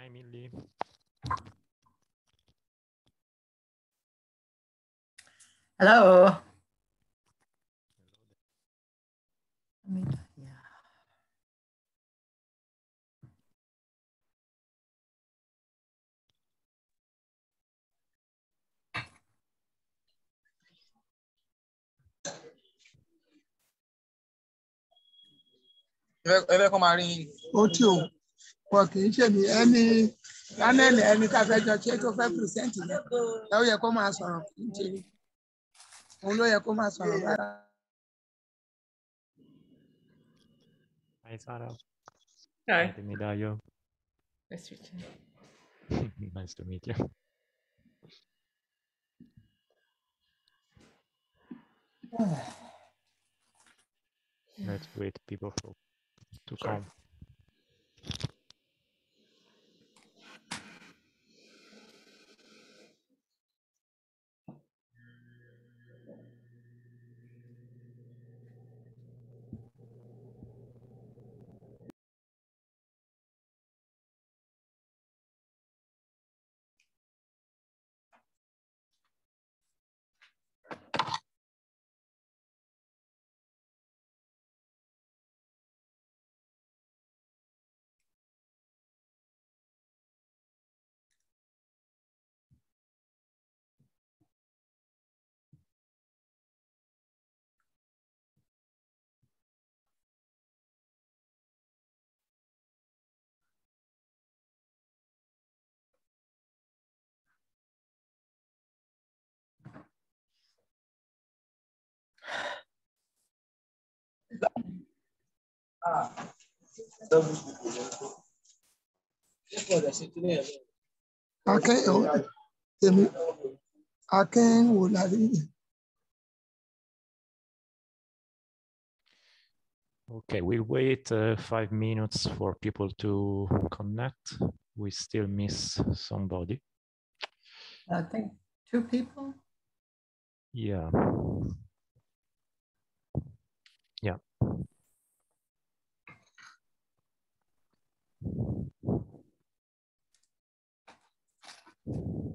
Hi, Millie. Hello. Let me- yeah. ẹ fẹ́ kọ́ máa rí yín. ó tí o wọn kì í ṣe ní ẹni pánẹ́ẹ̀lì ẹni tá a fẹ́ jọ ṣe tó fẹ́ pìrìsẹ́ǹtì yẹn ẹ ó yẹ kó máa sọ̀rọ̀ kì í ṣe òun ló yẹ kó máa sọ̀rọ̀ rárá. Hi, Sarah. Hi. Hi, Temidayo. Nice to meet you. nice to meet you. Let's wait people for, to Sure. come. Akẹ́ ò- tèmi akẹ́ wò lárí yẹn. Okay, we'll wait uh, five minutes for people to connect. We still miss somebody. I think two people. Yeah. Yeah. Hmm.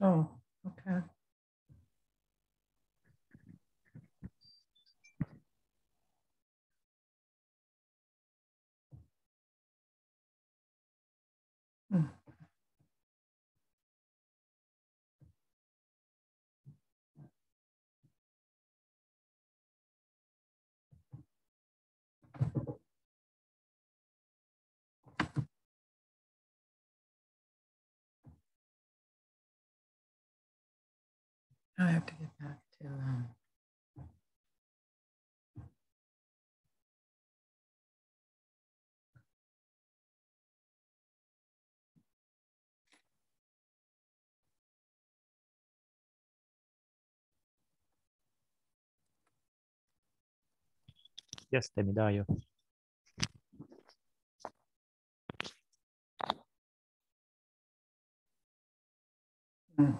Oh, okay. I have to get back to um, Yes, Temidayo. hmm.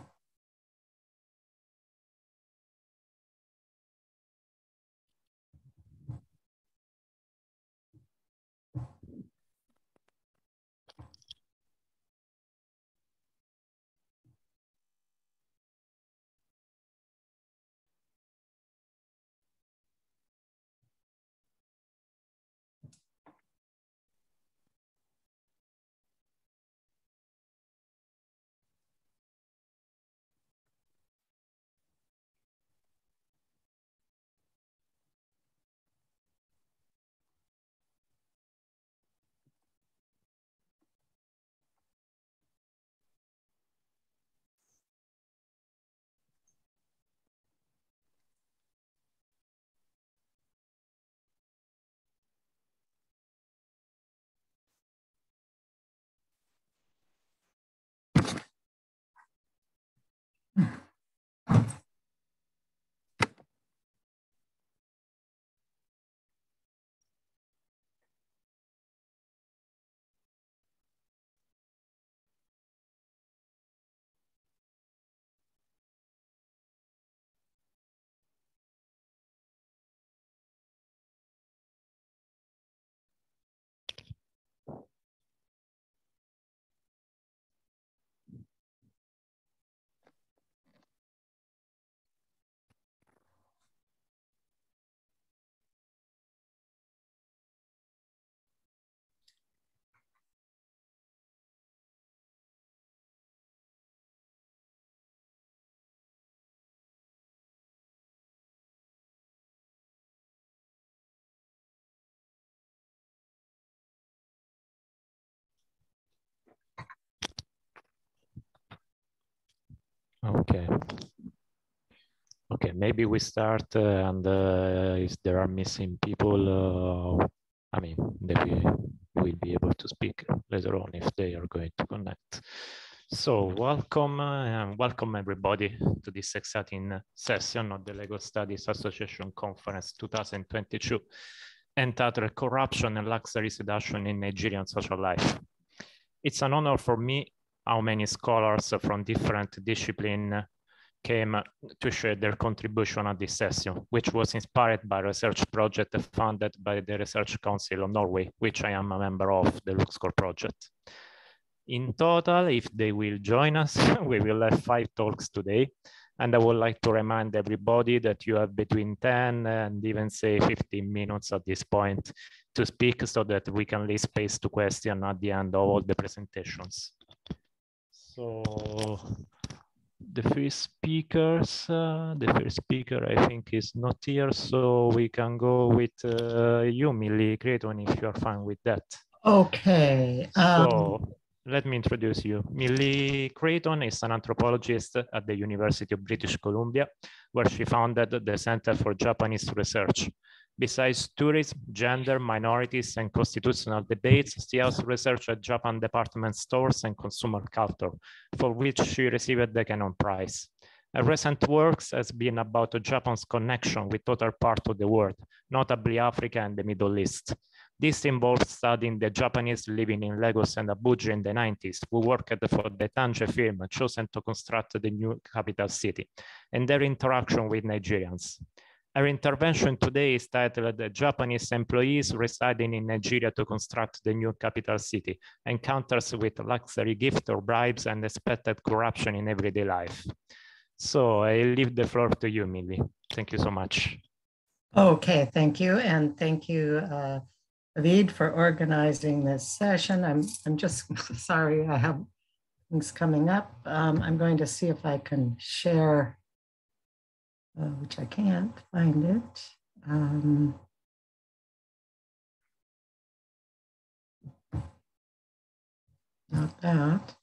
Hmm. Okay. Okay, maybe we start uh, and uh, if there are missing people, uh, I mean, they will be able to speak later on if they are going to connect. So welcome uh, welcome everybody to this exciting session of the Lagos Studies Association Conference 2022 entitled Corruption and Luxury Seduction in Nigerian Social Life. It's an honor for me how many scholars from different disciplines came to share their contribution at this session, which was inspired by research project funded by the Research Council of Norway, which I am a member of the LuxCorr project. In total, if they will join us, we will have five talks today. And I would like to remind everybody that you have between 10 and even say 15 minutes at this point to speak so that we can leave space to question at the end of all the presentations. So the first speakers, uh, the first speaker I think is not here, so we can go with uh, you, Millie Creighton, if you're fine with that. Okay. Um, so let me introduce you. Millie Creighton is an anthropologist at the University of British Columbia, where she founded the Center for Japanese Research. Besides tourism, gender, minorities, and constitutional debates, she also researched at Japan department stores and consumer culture, for which she received the Kennon Prize. Her recent works has been about Japan's connection with other parts of the world, notably Africa and the Middle East. This involves studying the Japanese living in Lagos and Abuja in the 90s, who worked for the Tange firm chosen to construct the new capital city, and their interaction with Nigerians. Our intervention today is titled the Japanese employees residing in Nigeria to construct the new capital city, encounters with luxury gift or bribes and expected corruption in everyday life. So I leave the floor to you, Millie. Thank you so much. Okay, thank you. And thank you, uh, Avid, for organizing this session. I'm, I'm just sorry, I have things coming up. Um, I'm going to see if I can share uh, which I can't find it. Um, not that.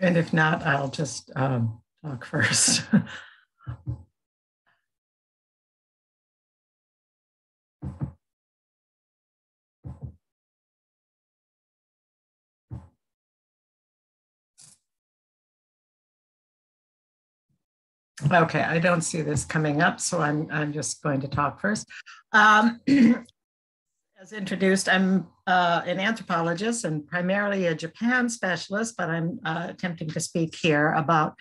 And if not, I'll just um, talk first. Okay, I don't see this coming up, so I'm, I'm just going to talk first. Um, as introduced, I'm uh, an anthropologist and primarily a Japan specialist, but I'm uh, attempting to speak here about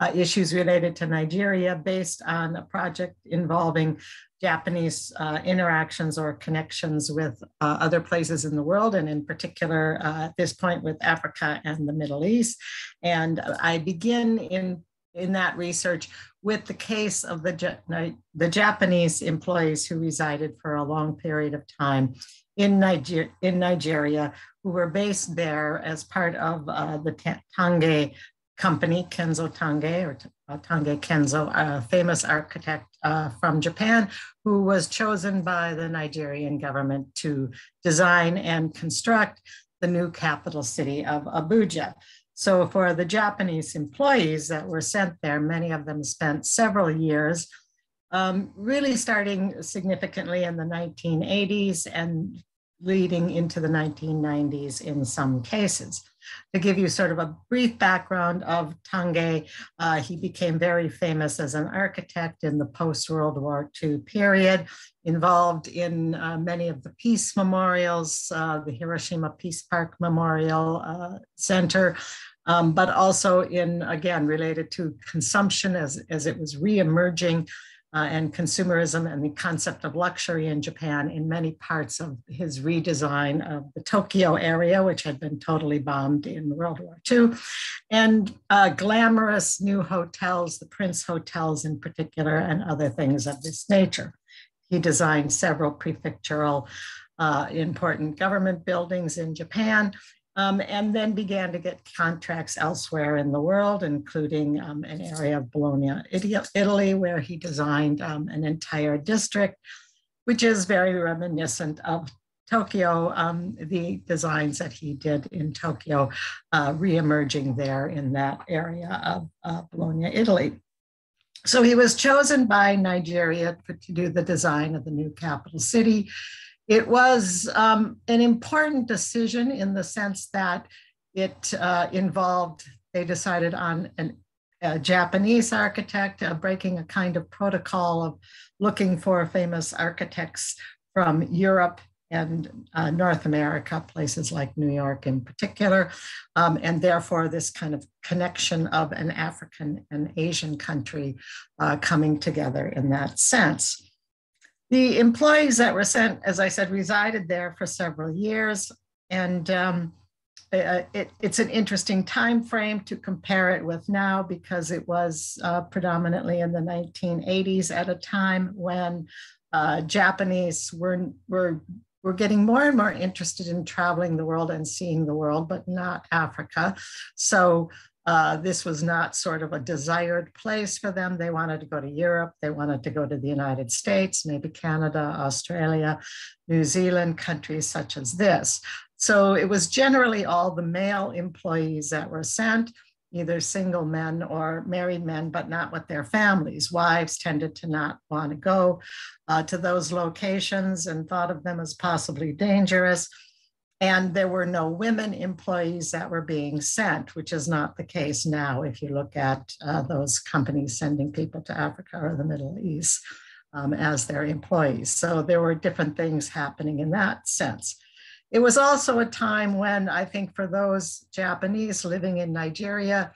uh, issues related to Nigeria based on a project involving Japanese uh, interactions or connections with uh, other places in the world, and in particular uh, at this point with Africa and the Middle East. And I begin in in that research with the case of the, the Japanese employees who resided for a long period of time in, Niger in Nigeria, who were based there as part of uh, the Tange company, Kenzo Tange, or uh, Tange Kenzo, a famous architect uh, from Japan, who was chosen by the Nigerian government to design and construct the new capital city of Abuja. So for the Japanese employees that were sent there, many of them spent several years, um, really starting significantly in the 1980s and leading into the 1990s in some cases. To give you sort of a brief background of Tange, uh, he became very famous as an architect in the post-World War II period, involved in uh, many of the peace memorials, uh, the Hiroshima Peace Park Memorial uh, Center, um, but also in, again, related to consumption as, as it was re-emerging uh, and consumerism and the concept of luxury in Japan in many parts of his redesign of the Tokyo area, which had been totally bombed in World War II, and uh, glamorous new hotels, the Prince Hotels in particular, and other things of this nature. He designed several prefectural uh, important government buildings in Japan um, and then began to get contracts elsewhere in the world, including um, an area of Bologna, Italy, where he designed um, an entire district, which is very reminiscent of Tokyo, um, the designs that he did in Tokyo, uh, re-emerging there in that area of uh, Bologna, Italy. So he was chosen by Nigeria to do the design of the new capital city. It was um, an important decision in the sense that it uh, involved, they decided on an, a Japanese architect uh, breaking a kind of protocol of looking for famous architects from Europe and uh, North America, places like New York in particular, um, and therefore this kind of connection of an African and Asian country uh, coming together in that sense. The employees that were sent, as I said, resided there for several years, and um, uh, it, it's an interesting time frame to compare it with now because it was uh, predominantly in the 1980s at a time when uh, Japanese were, were, were getting more and more interested in traveling the world and seeing the world, but not Africa. So uh, this was not sort of a desired place for them. They wanted to go to Europe, they wanted to go to the United States, maybe Canada, Australia, New Zealand, countries such as this. So it was generally all the male employees that were sent, either single men or married men, but not with their families. Wives tended to not want to go uh, to those locations and thought of them as possibly dangerous. And there were no women employees that were being sent, which is not the case now if you look at uh, those companies sending people to Africa or the Middle East um, as their employees. So there were different things happening in that sense. It was also a time when I think for those Japanese living in Nigeria,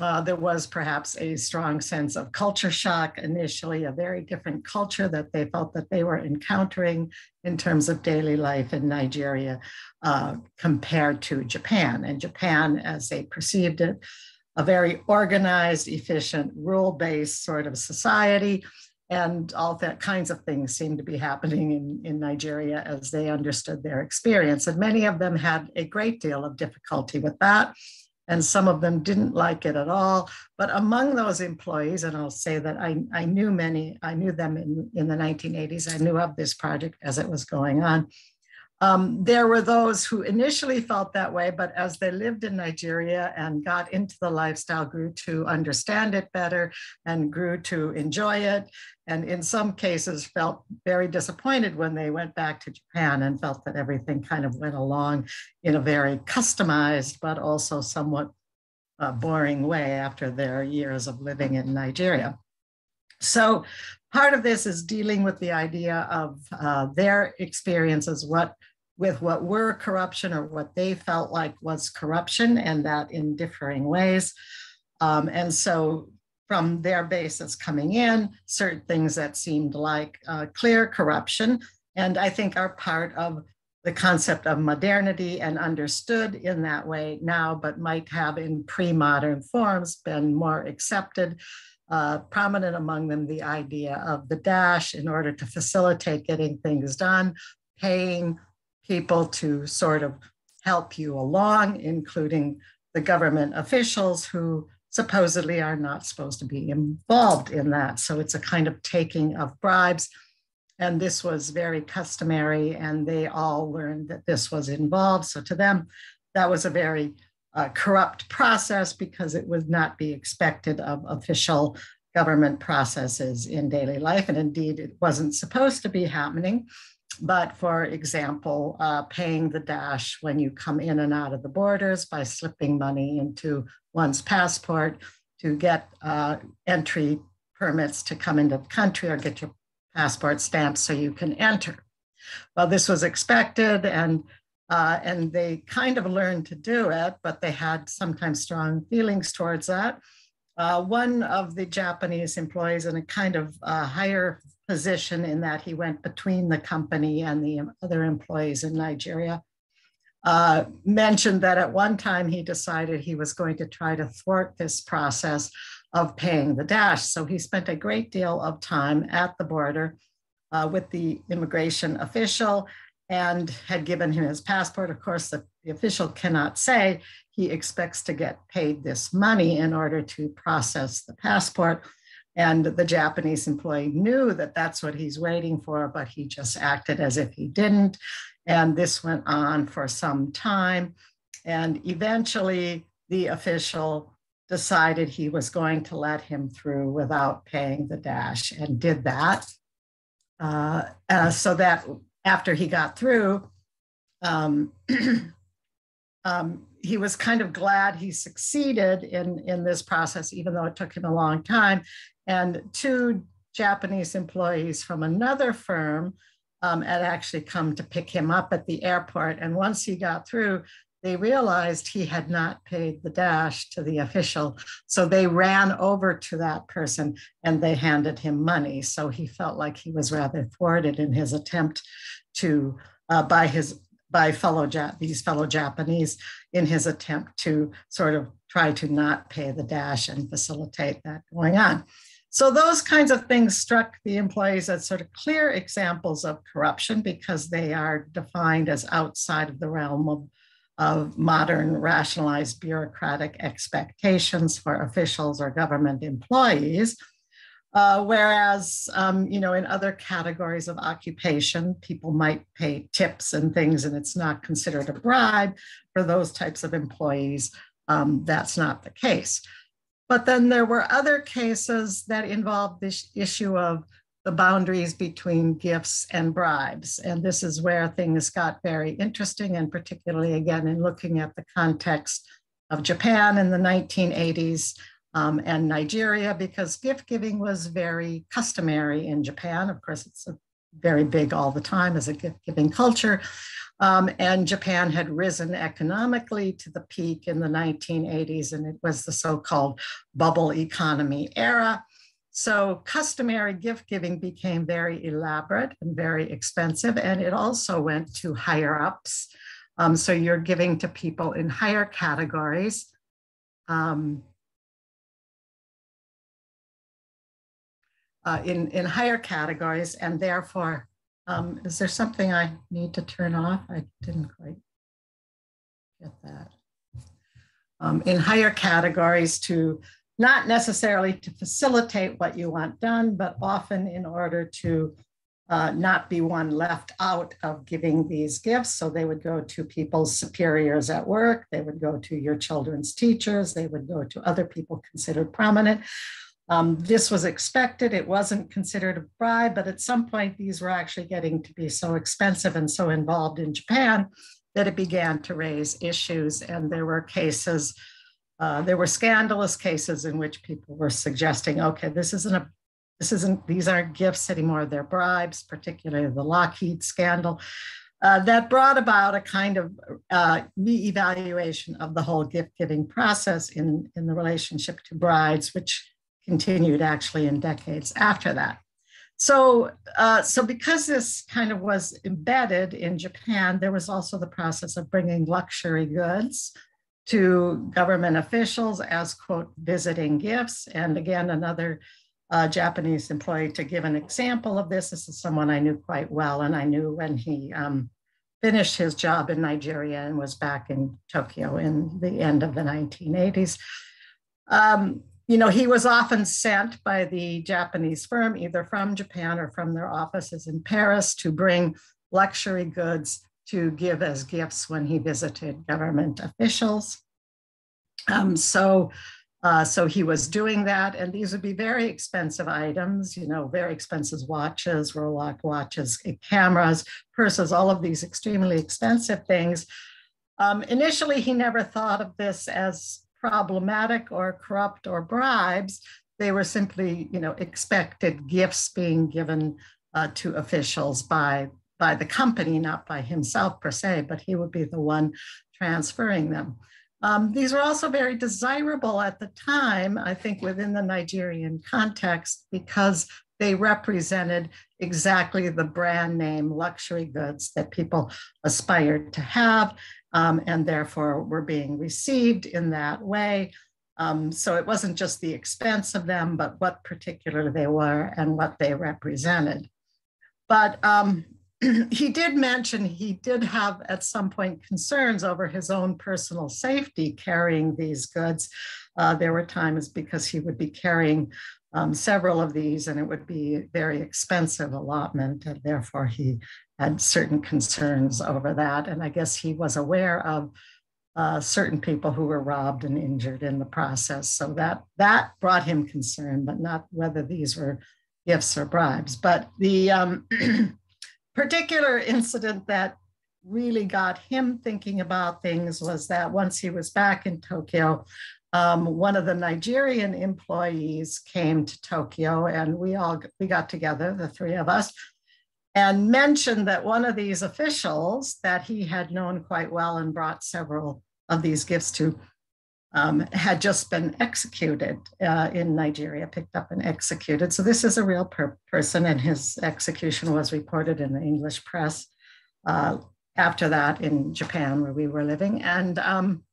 uh, there was perhaps a strong sense of culture shock initially, a very different culture that they felt that they were encountering in terms of daily life in Nigeria uh, compared to Japan. And Japan, as they perceived it, a very organized, efficient, rule based sort of society. And all that kinds of things seemed to be happening in, in Nigeria as they understood their experience. And many of them had a great deal of difficulty with that and some of them didn't like it at all. But among those employees, and I'll say that I, I knew many, I knew them in, in the 1980s, I knew of this project as it was going on. Um, there were those who initially felt that way, but as they lived in Nigeria and got into the lifestyle, grew to understand it better and grew to enjoy it. And in some cases, felt very disappointed when they went back to Japan and felt that everything kind of went along in a very customized, but also somewhat uh, boring way after their years of living in Nigeria. So part of this is dealing with the idea of uh, their experiences, what with what were corruption or what they felt like was corruption, and that in differing ways. Um, and so from their basis coming in, certain things that seemed like uh, clear corruption, and I think are part of the concept of modernity and understood in that way now, but might have in pre-modern forms been more accepted. Uh, prominent among them, the idea of the dash in order to facilitate getting things done, paying people to sort of help you along, including the government officials who supposedly are not supposed to be involved in that. So it's a kind of taking of bribes. And this was very customary, and they all learned that this was involved. So to them, that was a very uh, corrupt process because it would not be expected of official government processes in daily life. And indeed, it wasn't supposed to be happening. But for example, uh, paying the dash when you come in and out of the borders by slipping money into one's passport to get uh, entry permits to come into the country or get your passport stamped so you can enter. Well, this was expected and uh, and they kind of learned to do it, but they had sometimes strong feelings towards that. Uh, one of the Japanese employees in a kind of uh, higher position in that he went between the company and the other employees in Nigeria uh, mentioned that at one time he decided he was going to try to thwart this process of paying the dash. So he spent a great deal of time at the border uh, with the immigration official and had given him his passport. Of course, the, the official cannot say he expects to get paid this money in order to process the passport. And the Japanese employee knew that that's what he's waiting for, but he just acted as if he didn't. And this went on for some time. And eventually, the official decided he was going to let him through without paying the dash and did that. Uh, uh, so that after he got through, um, um, he was kind of glad he succeeded in, in this process, even though it took him a long time. And two Japanese employees from another firm um, had actually come to pick him up at the airport. And once he got through, they realized he had not paid the dash to the official. So they ran over to that person and they handed him money. So he felt like he was rather thwarted in his attempt to, uh, by his by fellow Jap- these fellow Japanese in his attempt to sort of try to not pay the dash and facilitate that going on. So those kinds of things struck the employees as sort of clear examples of corruption because they are defined as outside of the realm of of modern rationalized bureaucratic expectations for officials or government employees. Uh, whereas, um, you know, in other categories of occupation, people might pay tips and things, and it's not considered a bribe for those types of employees. Um, that's not the case. But then there were other cases that involved this issue of the boundaries between gifts and bribes. And this is where things got very interesting, and particularly again in looking at the context of Japan in the 1980s um, and Nigeria, because gift giving was very customary in Japan. Of course, it's very big all the time as a gift giving culture. Um, and Japan had risen economically to the peak in the 1980s, and it was the so called bubble economy era. So customary gift giving became very elaborate and very expensive, and it also went to higher ups. Um, so you're giving to people in higher categories. Um, uh, in, in higher categories, and therefore, um, is there something I need to turn off? I didn't quite get that. Um, in higher categories to not necessarily to facilitate what you want done, but often in order to uh, not be one left out of giving these gifts. So they would go to people's superiors at work, they would go to your children's teachers, they would go to other people considered prominent. Um, this was expected. It wasn't considered a bribe, but at some point, these were actually getting to be so expensive and so involved in Japan that it began to raise issues. And there were cases uh, there were scandalous cases in which people were suggesting, okay, this isn't a, this isn't, these aren't gifts anymore, they're bribes, particularly the Lockheed scandal. Uh, that brought about a kind of uh, re-evaluation of the whole gift-giving process in, in the relationship to brides, which continued actually in decades after that. So, uh, so because this kind of was embedded in Japan, there was also the process of bringing luxury goods to government officials as, quote, visiting gifts. And again, another uh, Japanese employee to give an example of this. This is someone I knew quite well, and I knew when he um, finished his job in Nigeria and was back in Tokyo in the end of the 1980s. Um, you know, he was often sent by the Japanese firm, either from Japan or from their offices in Paris, to bring luxury goods to give as gifts when he visited government officials. Um, so Uh, so he was doing that, and these would be very expensive items, you know, very expensive watches, Rolex watches, cameras, purses, all of these extremely expensive things. Um, initially, he never thought of this as problematic or corrupt or bribes. They were simply, you know, expected gifts being given uh, to officials by by the company, not by himself per se, but he would be the one transferring them. Um, these were also very desirable at the time, I think, within the Nigerian context, because they represented exactly the brand name luxury goods that people aspired to have, um, and therefore were being received in that way. Um, so it wasn't just the expense of them, but what particular they were and what they represented. But um, he did mention he did have at some point concerns over his own personal safety carrying these goods. Uh, there were times because he would be carrying um, several of these and it would be very expensive allotment and therefore he had certain concerns over that. And I guess he was aware of uh, certain people who were robbed and injured in the process. So that that brought him concern, but not whether these were gifts or bribes. But the um, particular incident that really got him thinking about things was that once he was back in Tokyo, um, one of the Nigerian employees came to Tokyo and we all we got together, the three of us, and mentioned that one of these officials that he had known quite well and brought several of these gifts to um, had just been executed uh, in Nigeria, picked up and executed. So this is a real per person, and his execution was reported in the English press uh, after that in Japan, where we were living. And, um,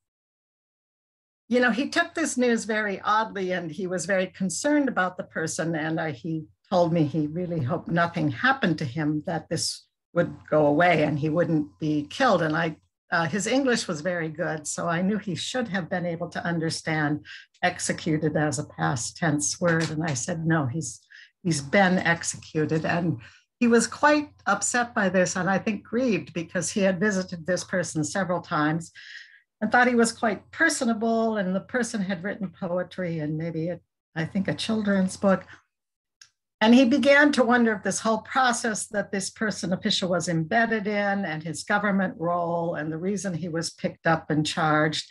you know, he took this news very oddly, and he was very concerned about the person. And uh, he told me he really hoped nothing happened to him, that this would go away and he wouldn't be killed. And I uh, his English was very good, so I knew he should have been able to understand executed as a past tense word. And I said, no, he's he's been executed. And he was quite upset by this, and I think grieved because he had visited this person several times and thought he was quite personable. And the person had written poetry and maybe a, I think a children's book. And he began to wonder if this whole process that this person official was embedded in and his government role and the reason he was picked up and charged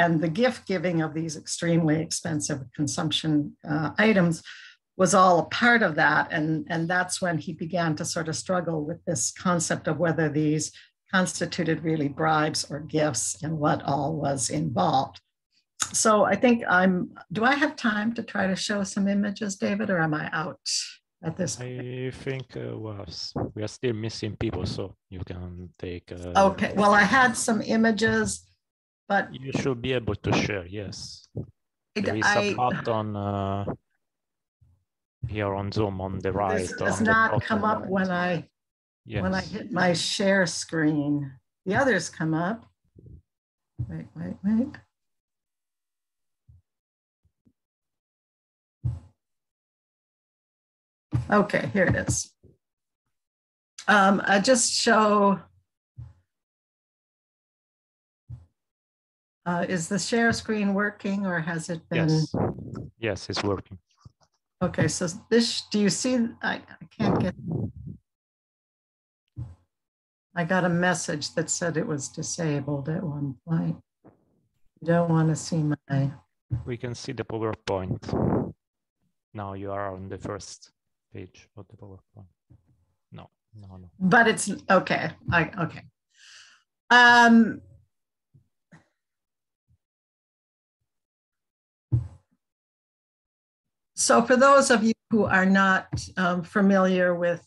and the gift giving of these extremely expensive consumption uh, items was all a part of that. And, and that's when he began to sort of struggle with this concept of whether these constituted really bribes or gifts and what all was involved. So I think I'm, do I have time to try to show some images, David, or am I out at this point? I think uh, well, we are still missing people, so you can take. Uh, Okay, well, I had some images, but You should be able to share, yes. There is I, a button uh, here on Zoom on the right. this does not come up right. when I, when I hit my share screen. The others come up. Wait, wait, wait. Okay, here it is. Um, I just show. Uh, is the share screen working or has it been? Yes, yes, it's working. Okay, so this, do you see, I, I can't get. I got a message that said it was disabled at one point. You don't want to see my, We can see the PowerPoint. Now you are on the first page of the PowerPoint. No, no, no. but it's, okay, I, okay. Um. So for those of you who are not um, familiar with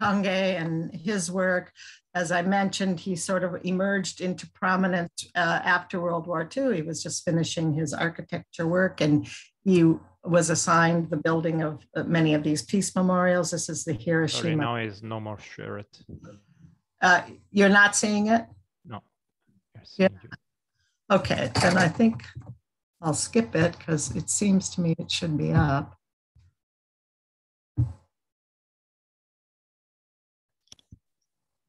Tange and his work, as I mentioned, he sort of emerged into prominence uh, after World War II. He was just finishing his architecture work and he was assigned the building of uh, many of these peace memorials. This is the Sorry, Hiroshima. now is no more share it. Uh, you're not seeing it? No. Yes, Yeah. you. Okay, then I think I'll skip it because it seems to me it should be up.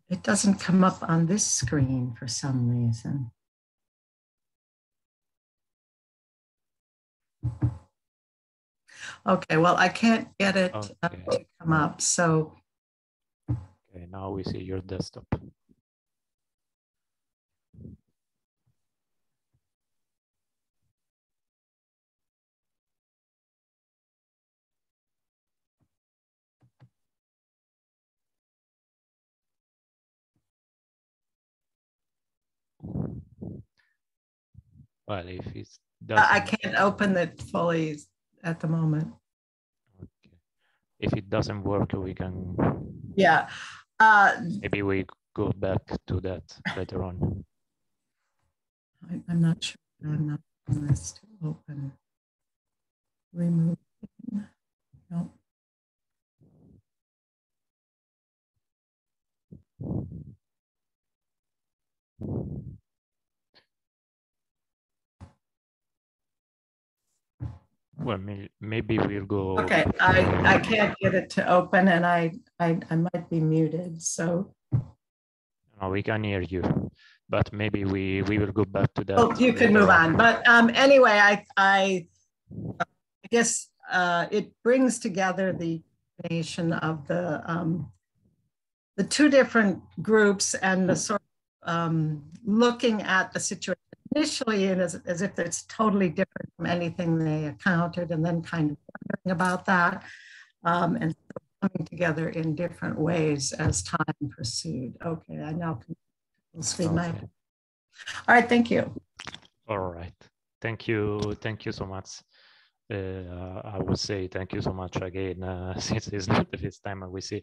It doesn't come up on this screen for some reason. Okay, well, I can't get it uh, to come up, so, Okay, now we see your desktop. Well, if it's I I can't open it fully at the moment. okay. if it doesn't work, we can Yeah. Uh, maybe we go back to that later on. I- I'm not sure. I'm not on this to open. Remove. No. Well, may, maybe we'll go. Okay, I, I can't get it to open and I, I, I might be muted, so, No, we can hear you, but maybe we we will go back to that. oh, you can move on. But um, anyway, I, I, I guess uh, it brings together the nation of the, um, the two different groups and the sort of um, looking at the situation initially and as, as if it's totally different from anything they encountered and then kind of wondering about that um, and coming together in different ways as time pursued. Okay, I now can screen my. All right, thank you. All right. Thank you. Thank you so much. Uh, I would say thank you so much again, uh, since it's not the first time we see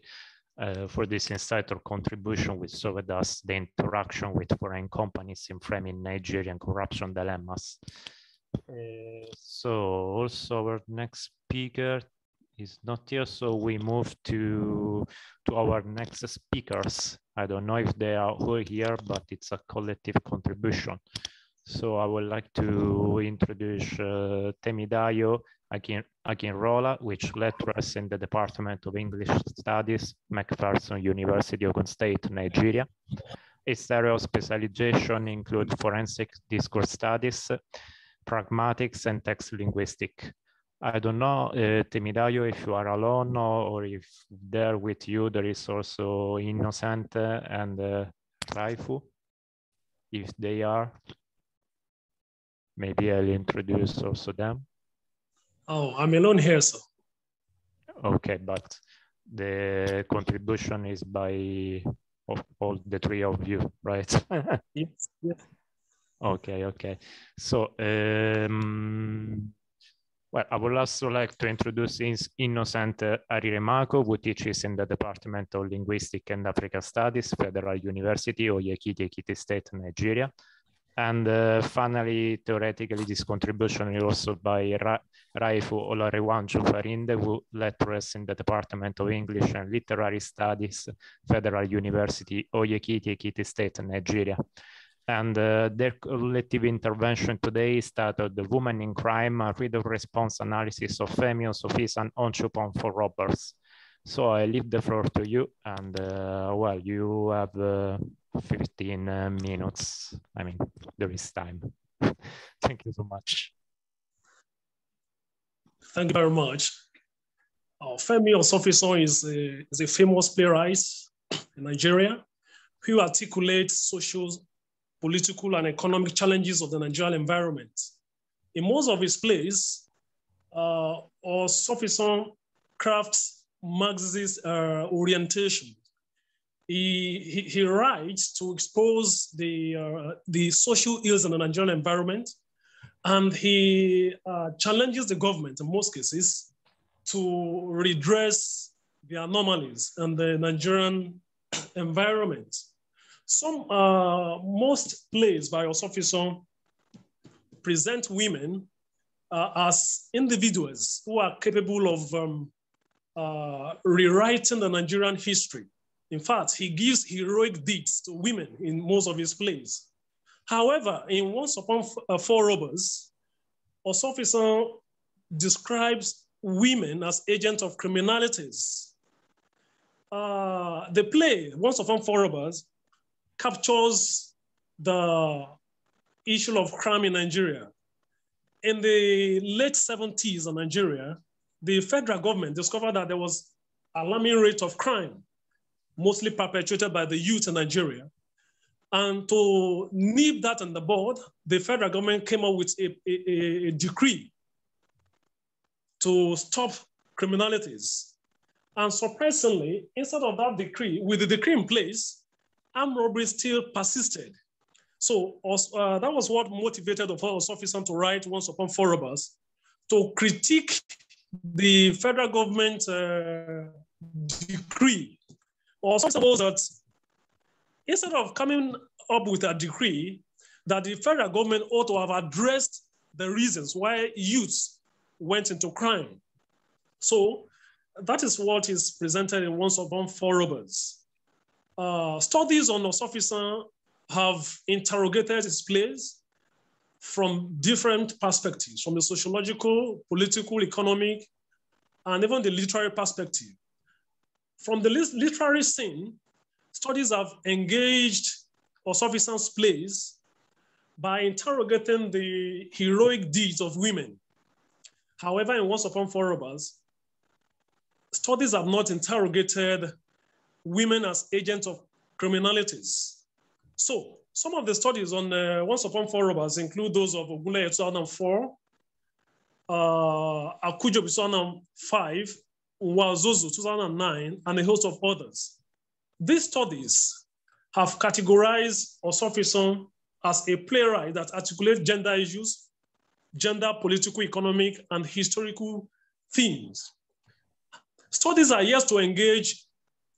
uh, for this insight or contribution which showed us the interaction with foreign companies in framing Nigerian corruption dilemmas. Uh, so also our next speaker is not here, so we move to to our next speakers. I don't know if they are all here, but it's a collective contribution. So I would like to introduce uh, Temidayo Akin Akinrola, which lectures in the Department of English Studies, McPherson University, Ogun State, Nigeria. Its area of specialization include forensic discourse studies, pragmatics, and text linguistic. I don't know, uh, Temidayo, if you are alone or, if there with you there is also Innocent and uh, Raifu, if they are. Maybe I'll introduce also them. Oh, I'm alone here, sir. Okay, but the contribution is by of all the three of you, right? Yes, yes. Okay, okay. So, um, well, I would also like to introduce Innocent Ariremako, who teaches in the Department of Linguistic and African Studies, Federal University, Oye-Ekiti, Ekiti State, Nigeria. And uh, finally, theoretically, this contribution is also by Ra- Raifu Olanrewaju Farinde, who lectures in the Department of English and Literary Studies, Federal University, Oye-Ekiti, Ekiti State, Nigeria. And uh, their collective intervention today is titled The Woman in Crime, a reader response analysis of Femi Osofisan's and Once Upon Four Robbers. So I leave the floor to you and uh, well, you have uh, 15 uh, minutes. I mean, there is time. Thank you so much. Thank you very much. Uh, Femi Osofisan is a, is a famous playwright in Nigeria who articulates social, political, and economic challenges of the Nigerian environment. In most of his plays, uh, Osofisan crafts Marxist uh, orientation. He, he, writes to expose the, uh, the social ills in the Nigerian environment and he uh, challenges the government in most cases to redress the anomalies in the Nigerian environment. Some, uh, most plays by Osofisan present women uh, as individuals who are capable of um, uh, rewriting the Nigerian history. In fact, he gives heroic deeds to women in most of his plays. However, in Once Upon uh, Four Robbers, Osofisan describes women as agents of criminalities. Uh, the play, Once Upon Four Robbers, captures the issue of crime in Nigeria. In the late 70s in Nigeria, the federal government discovered that there was alarming rate of crime, mostly perpetrated by the youth in Nigeria. And to nip that on the board, the federal government came up with a, a, a decree to stop criminalities. And surprisingly, instead of that decree, with the decree in place, armed robbery still persisted. So uh, that was what motivated the force officer to write Once Upon Four Robbers to critique the federal government uh, decree. Or suppose that instead of coming up with a decree, that the federal government ought to have addressed the reasons why youths went into crime. So that is what is presented in Once Upon Four Robbers. Uh, studies on Osofisan have interrogated its place from different perspectives, from the sociological, political, economic, and even the literary perspective. From the literary scene, studies have engaged Osofisan's plays by interrogating the heroic deeds of women. However, in Once Upon Four Robbers, studies have not interrogated women as agents of criminalities. So some of the studies on uh, Once Upon Four Robbers include those of Ogunleye 2004, uh, Akujobi 2005, Wazozo 2009, and a host of others. These studies have categorized Osofisan as a playwright that articulates gender issues, gender, political, economic, and historical themes. Studies are yet to engage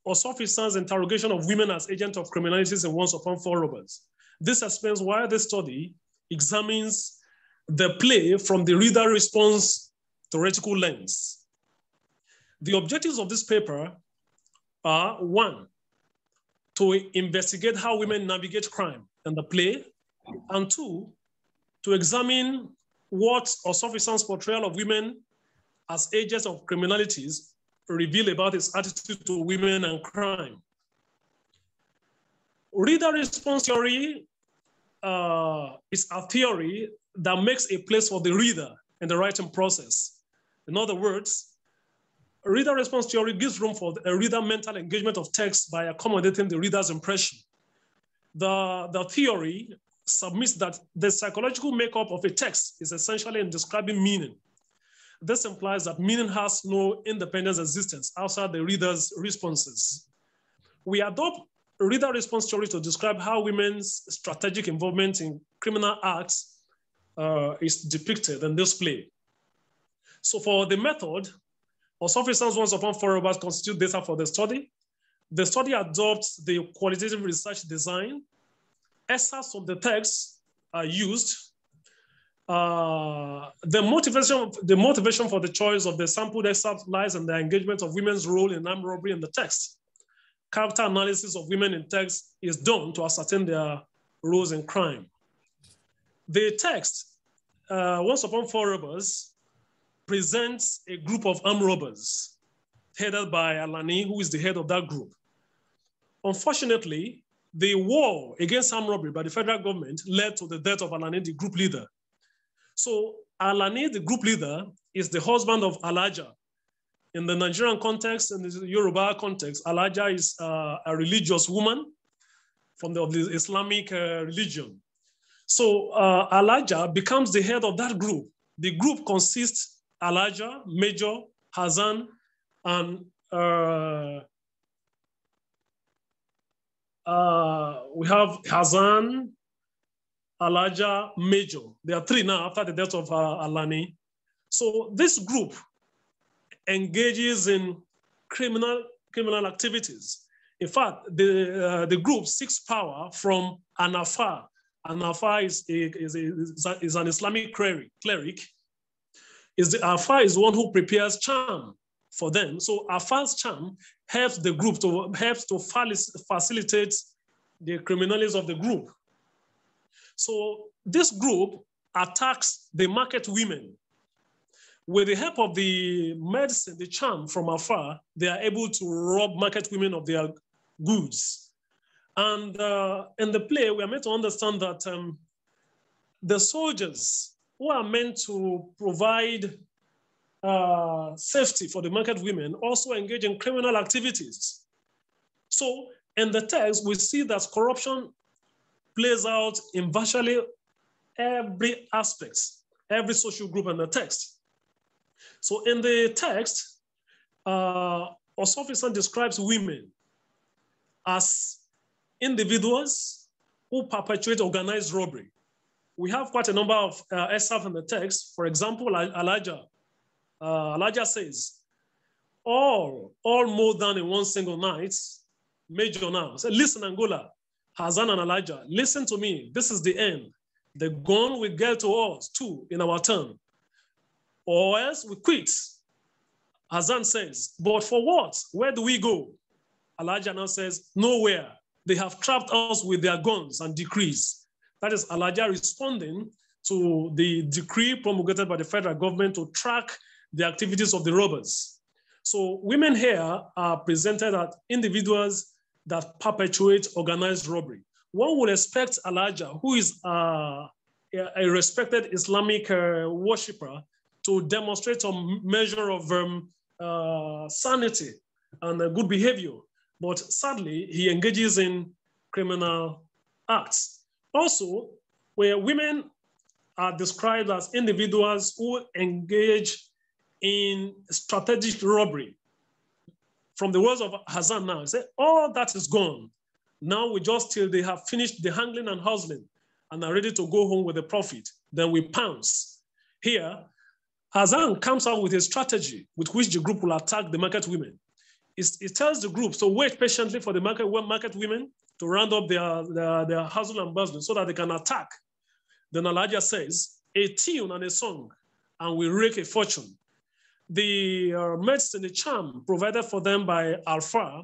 Osofisan's interrogation of women as agents of criminalities in Once Upon Four Robbers. This explains why this study examines the play from the reader response theoretical lens. The objectives of this paper are one, to investigate how women navigate crime and the play, and two, to examine what Osofisan's portrayal of women as agents of criminalities reveal about his attitude to women and crime. Reader response theory uh, is a theory that makes a place for the reader in the writing process. In other words, reader response theory gives room for a reader mental engagement of text by accommodating the reader's impression. The, the theory submits that the psychological makeup of a text is essentially in describing meaning this implies that meaning has no independent existence outside the reader's responses. We adopt reader response theory to describe how women's strategic involvement in criminal acts uh, is depicted in this play. So for the method, Osofisan's Once Upon Four Robbers constitute data for the study. The study adopts the qualitative research design. Excerpts of the text are used uh, the motivation, the motivation for the choice of the sampled excerpt lies in the engagement of women's role in armed robbery in the text. Character analysis of women in text is done to ascertain their roles in crime. The text, uh, Once Upon Four Robbers, presents a group of armed robbers headed by Alani, who is the head of that group. Unfortunately, the war against armed robbery by the federal government led to the death of Alani, the group leader. So Alani, the group leader, is the husband of Alhaja. In the Nigerian context and the Yoruba context, Alhaja is uh, a religious woman from the, the Islamic uh, religion. So uh, Alhaja becomes the head of that group. The group consists Alhaja, Major, Hazan, and uh, uh, we have Hazan, Alhaja Major. There are three now after the death of uh, Alani. So this group engages in criminal, criminal activities. In fact, the, uh, the group seeks power from Anafa. Anafa is, a, is, a, is an Islamic cleric. cleric. Is the Afa is one who prepares charm for them. So Afa's charm helps the group to helps to facilitate the criminalities of the group. So this group attacks the market women. With the help of the medicine, the charm from afar, they are able to rob market women of their goods. And uh, in the play, we are meant to understand that um, the soldiers who are meant to provide uh, safety for the market women also engage in criminal activities. So in the text, we see that corruption plays out in virtually every aspect, every social group in the text. So in the text, uh, describes women as individuals who perpetuate organized robbery. We have quite a number of uh, SF in the text. For example, Elijah, uh, Elijah says, all, all more than in one single night, major now. Say, listen, Angola, Hazan and Elijah, listen to me. This is the end. The gun will get to us too in our turn. Or else we quit. Hazan says, but for what? Where do we go? Elijah now says, nowhere. They have trapped us with their guns and decrees. That is Elijah responding to the decree promulgated by the federal government to track the activities of the robbers. So women here are presented as individuals that perpetuate organized robbery. One would expect Elijah, who is a respected Islamic uh, worshiper, to demonstrate some measure of um, uh, sanity and good behavior. But sadly, he engages in criminal acts. Also, where women are described as individuals who engage in strategic robbery. From the words of Hazan now, he said, all that is gone. Now we just till they have finished the handling and hustling and are ready to go home with the profit. Then we pounce. Here, Hazan comes out with a strategy with which the group will attack the market women. it tells the group, so wait patiently for the market, market women to round up their, their, their hustle and bustle so that they can attack. Then Elijah says, a tune and a song, and we rake a fortune the uh, medicine, the charm provided for them by Alpha,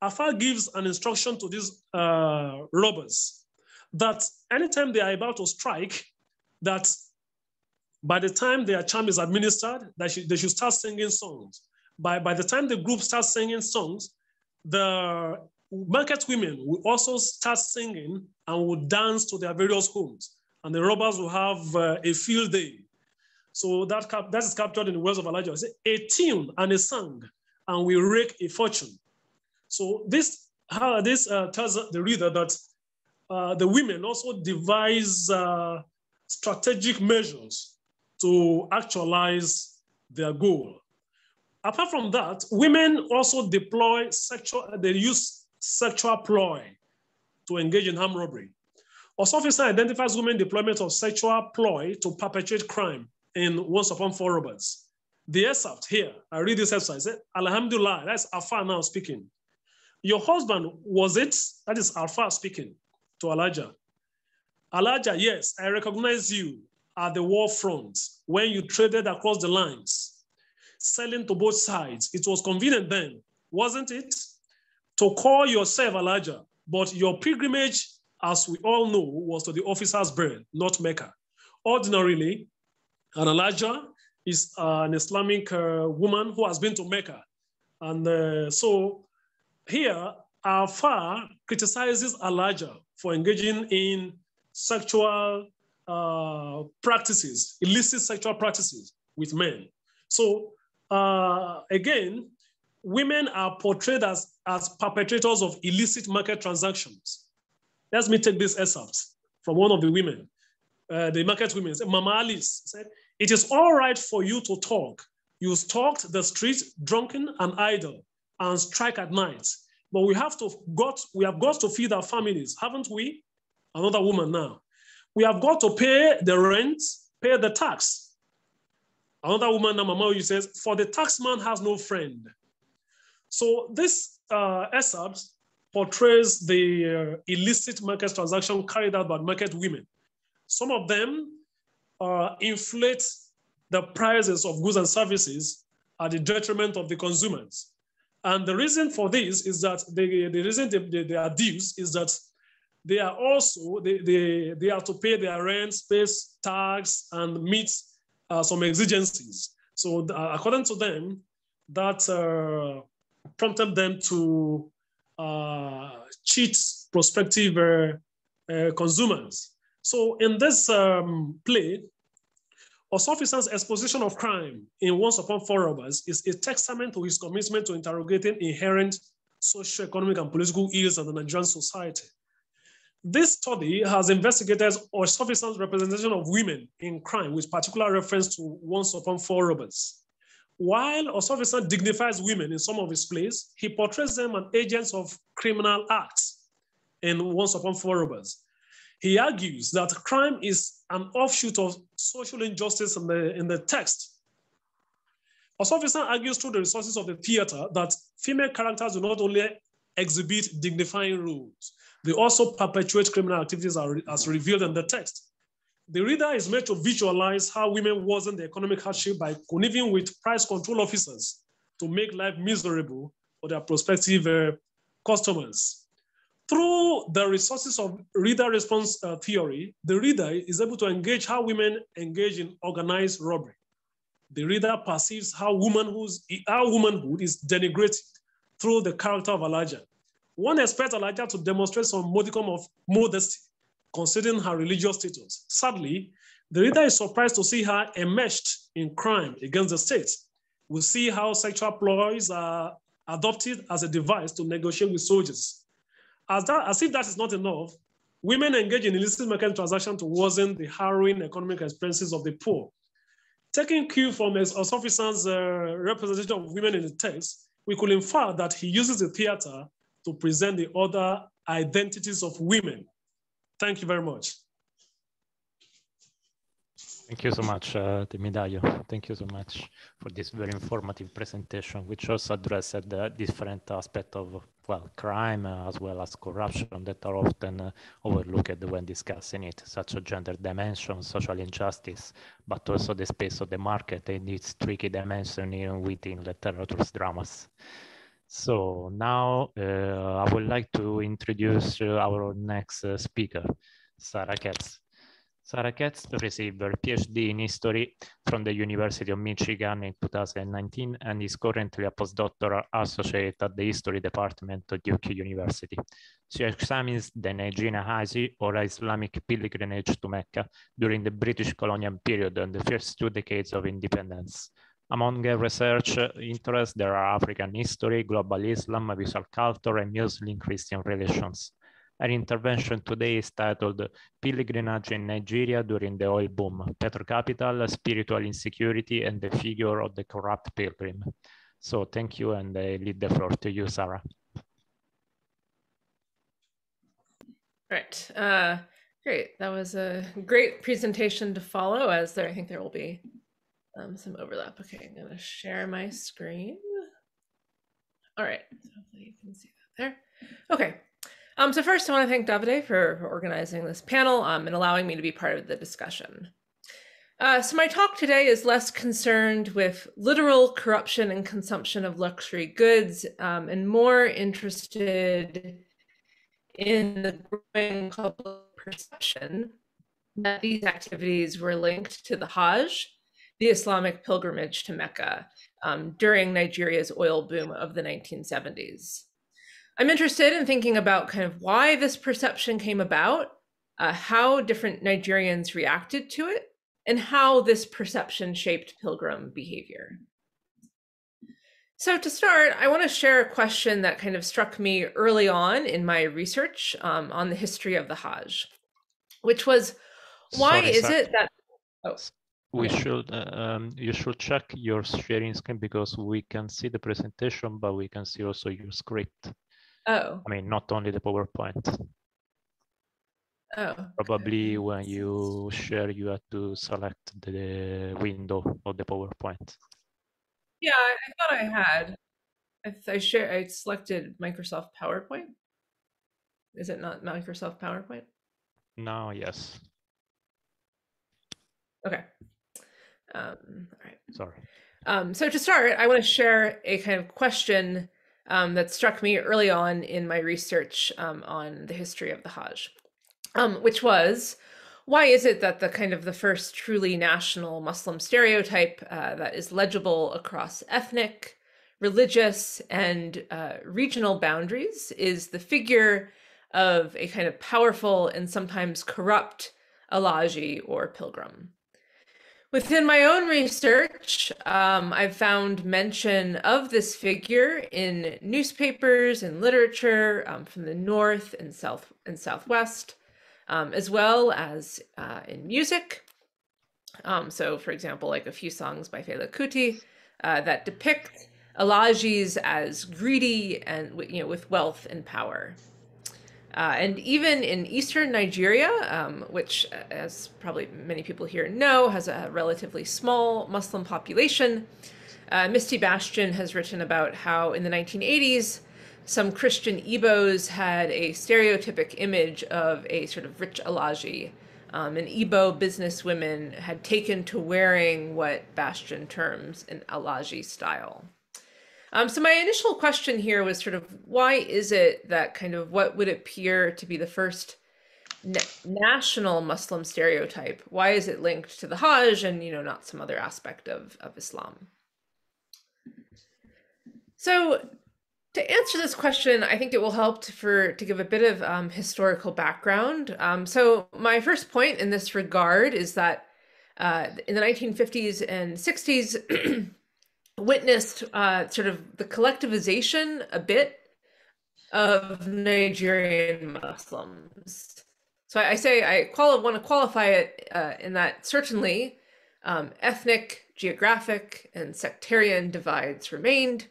Alpha gives an instruction to these uh, robbers that anytime they are about to strike, that by the time their charm is administered, that they should start singing songs. By, by the time the group starts singing songs, the market women will also start singing and will dance to their various homes. And the robbers will have uh, a field day so that, cap, that is captured in the words of Elijah. Say, a tune and a song, and we rake a fortune. So this, how this uh, tells the reader that uh, the women also devise uh, strategic measures to actualize their goal. Apart from that, women also deploy sexual, they use sexual ploy to engage in armed robbery. Osofisan identifies women deployment of sexual ploy to perpetrate crime in Once Upon Four Robbers. The excerpt here, I read this excerpt. I said, Alhamdulillah, that's Alpha now speaking. Your husband, was it? That is Alpha speaking to Elijah. Elijah, yes, I recognize you at the war front when you traded across the lines, selling to both sides. It was convenient then, wasn't it? To call yourself Elijah, but your pilgrimage, as we all know, was to the officer's bed, not Mecca. Ordinarily, and Elijah is an Islamic uh, woman who has been to Mecca. And uh, so here, Alpha criticizes Elijah for engaging in sexual uh, practices, illicit sexual practices with men. So uh, again, women are portrayed as, as perpetrators of illicit market transactions. Let me take this excerpt from one of the women uh, the market women, Mama Alice said, it is all right for you to talk. You stalked the street drunken and idle and strike at night. But we have to got we have got to feed our families, haven't we? Another woman now. We have got to pay the rent, pay the tax. Another woman now, Mama, you says, for the taxman has no friend. So this uh, portrays the uh, illicit market transaction carried out by market women. Some of them uh, inflate the prices of goods and services at the detriment of the consumers. And the reason for this is that they, the reason they, they, they are dues is that they are also, they, they, they are to pay their rent, space, tax, and meet uh, some exigencies. So uh, according to them, that uh, prompted them to uh, cheat prospective uh, uh, consumers. So in this um, play, Osofisan's exposition of crime in Once Upon Four Robbers is a testament to his commitment to interrogating inherent socio-economic and political ills of the Nigerian society. This study has investigated Osofisan's representation of women in crime with particular reference to Once Upon Four Robbers. While Osofisan dignifies women in some of his plays, he portrays them as agents of criminal acts in Once Upon Four Robbers. He argues that crime is an offshoot of social injustice in the, in the text. Osofisan argues through the resources of the theater that female characters do not only exhibit dignifying roles, they also perpetuate criminal activities as revealed in the text. The reader is made to visualize how women worsen the economic hardship by conniving with price control officers to make life miserable for their prospective uh, customers. Through the resources of reader response uh, theory, the reader is able to engage how women engage in organized robbery. The reader perceives how, womanhood, how womanhood is denigrated through the character of Elijah. One expects Elijah to demonstrate some modicum of modesty, considering her religious status. Sadly, the reader is surprised to see her enmeshed in crime against the state. We see how sexual ploys are adopted as a device to negotiate with soldiers. As, that, as if that is not enough, women engage in illicit market transactions to worsen the harrowing economic experiences of the poor. Taking cue from Osofisan's uh, representation of women in the text, we could infer that he uses the theater to present the other identities of women. Thank you very much. Thank you so much, uh, Temidayo. Thank you so much for this very informative presentation, which also addressed the different aspects of, well, crime uh, as well as corruption that are often uh, overlooked when discussing it, such as gender dimension, social injustice, but also the space of the market and its tricky dimension even within literature's dramas. So now uh, I would like to introduce uh, our next uh, speaker, Sarah Katz. Sarah Katz received her PhD in history from the University of Michigan in 2019 and is currently a postdoctoral associate at the History Department of Duke University. She examines the Nigerian Hajj or Islamic pilgrimage to Mecca during the British colonial period and the first two decades of independence. Among research interests, there are African history, global Islam, visual culture, and Muslim-Christian relations. Her intervention today is titled Pilgrimage in Nigeria during the oil boom, Petrocapital, Spiritual Insecurity, and the Figure of the Corrupt Pilgrim. So thank you, and I leave the floor to you, Sarah. Right. Uh, great. That was a great presentation to follow, as there, I think there will be um, some overlap. Okay, I'm going to share my screen. All right. So hopefully you can see that there. Okay. Um, so first, I want to thank Davide for, for organizing this panel um, and allowing me to be part of the discussion. Uh, so my talk today is less concerned with literal corruption and consumption of luxury goods um, and more interested in the growing public perception that these activities were linked to the Hajj, the Islamic pilgrimage to Mecca, um, during Nigeria's oil boom of the 1970s. I'm interested in thinking about kind of why this perception came about, uh, how different Nigerians reacted to it, and how this perception shaped pilgrim behavior. So, to start, I want to share a question that kind of struck me early on in my research um, on the history of the Hajj, which was why Sorry, is it that. Oh, We should, uh, um, you should check your sharing screen because we can see the presentation, but we can see also your script. Oh, I mean, not only the PowerPoint. oh, Probably when you share, you have to select the window of the PowerPoint. yeah, I, I thought I had. I, I share. I selected Microsoft PowerPoint. Is it not Microsoft PowerPoint? no yes, Okay. Um, all right. sorry. Um, so to start, I want to share a kind of question um, that struck me early on in my research um, on the history of the Hajj, um, which was why is it that the kind of the first truly national Muslim stereotype uh, that is legible across ethnic, religious, and uh, regional boundaries is the figure of a kind of powerful and sometimes corrupt Alhaji or pilgrim? Within my own research, um, I've found mention of this figure in newspapers and literature um, from the North and South and Southwest, um, as well as uh, in music. Um, so, for example, like a few songs by Fela Kuti uh, that depict Alhajis as greedy and you know with wealth and power. Uh, and even in eastern Nigeria, um, which, uh, as probably many people here know, has a relatively small Muslim population, uh, Misty Bastian has written about how in the 1980s, some Christian Igbos had a stereotypic image of a sort of rich Alhaji. Um, and Igbo businesswomen had taken to wearing what Bastion terms an Alhaji style. Um, so my initial question here was sort of why is it that kind of what would appear to be the first na- national Muslim stereotype? Why is it linked to the Hajj and you know not some other aspect of of Islam? So to answer this question, I think it will help to, for to give a bit of um, historical background. Um, so my first point in this regard is that uh, in the 1950s and 60s. witnessed uh, sort of the collectivization a bit of Nigerian Muslims. So I, I say I quali- want to qualify it uh, in that certainly um, ethnic, geographic, and sectarian divides remained.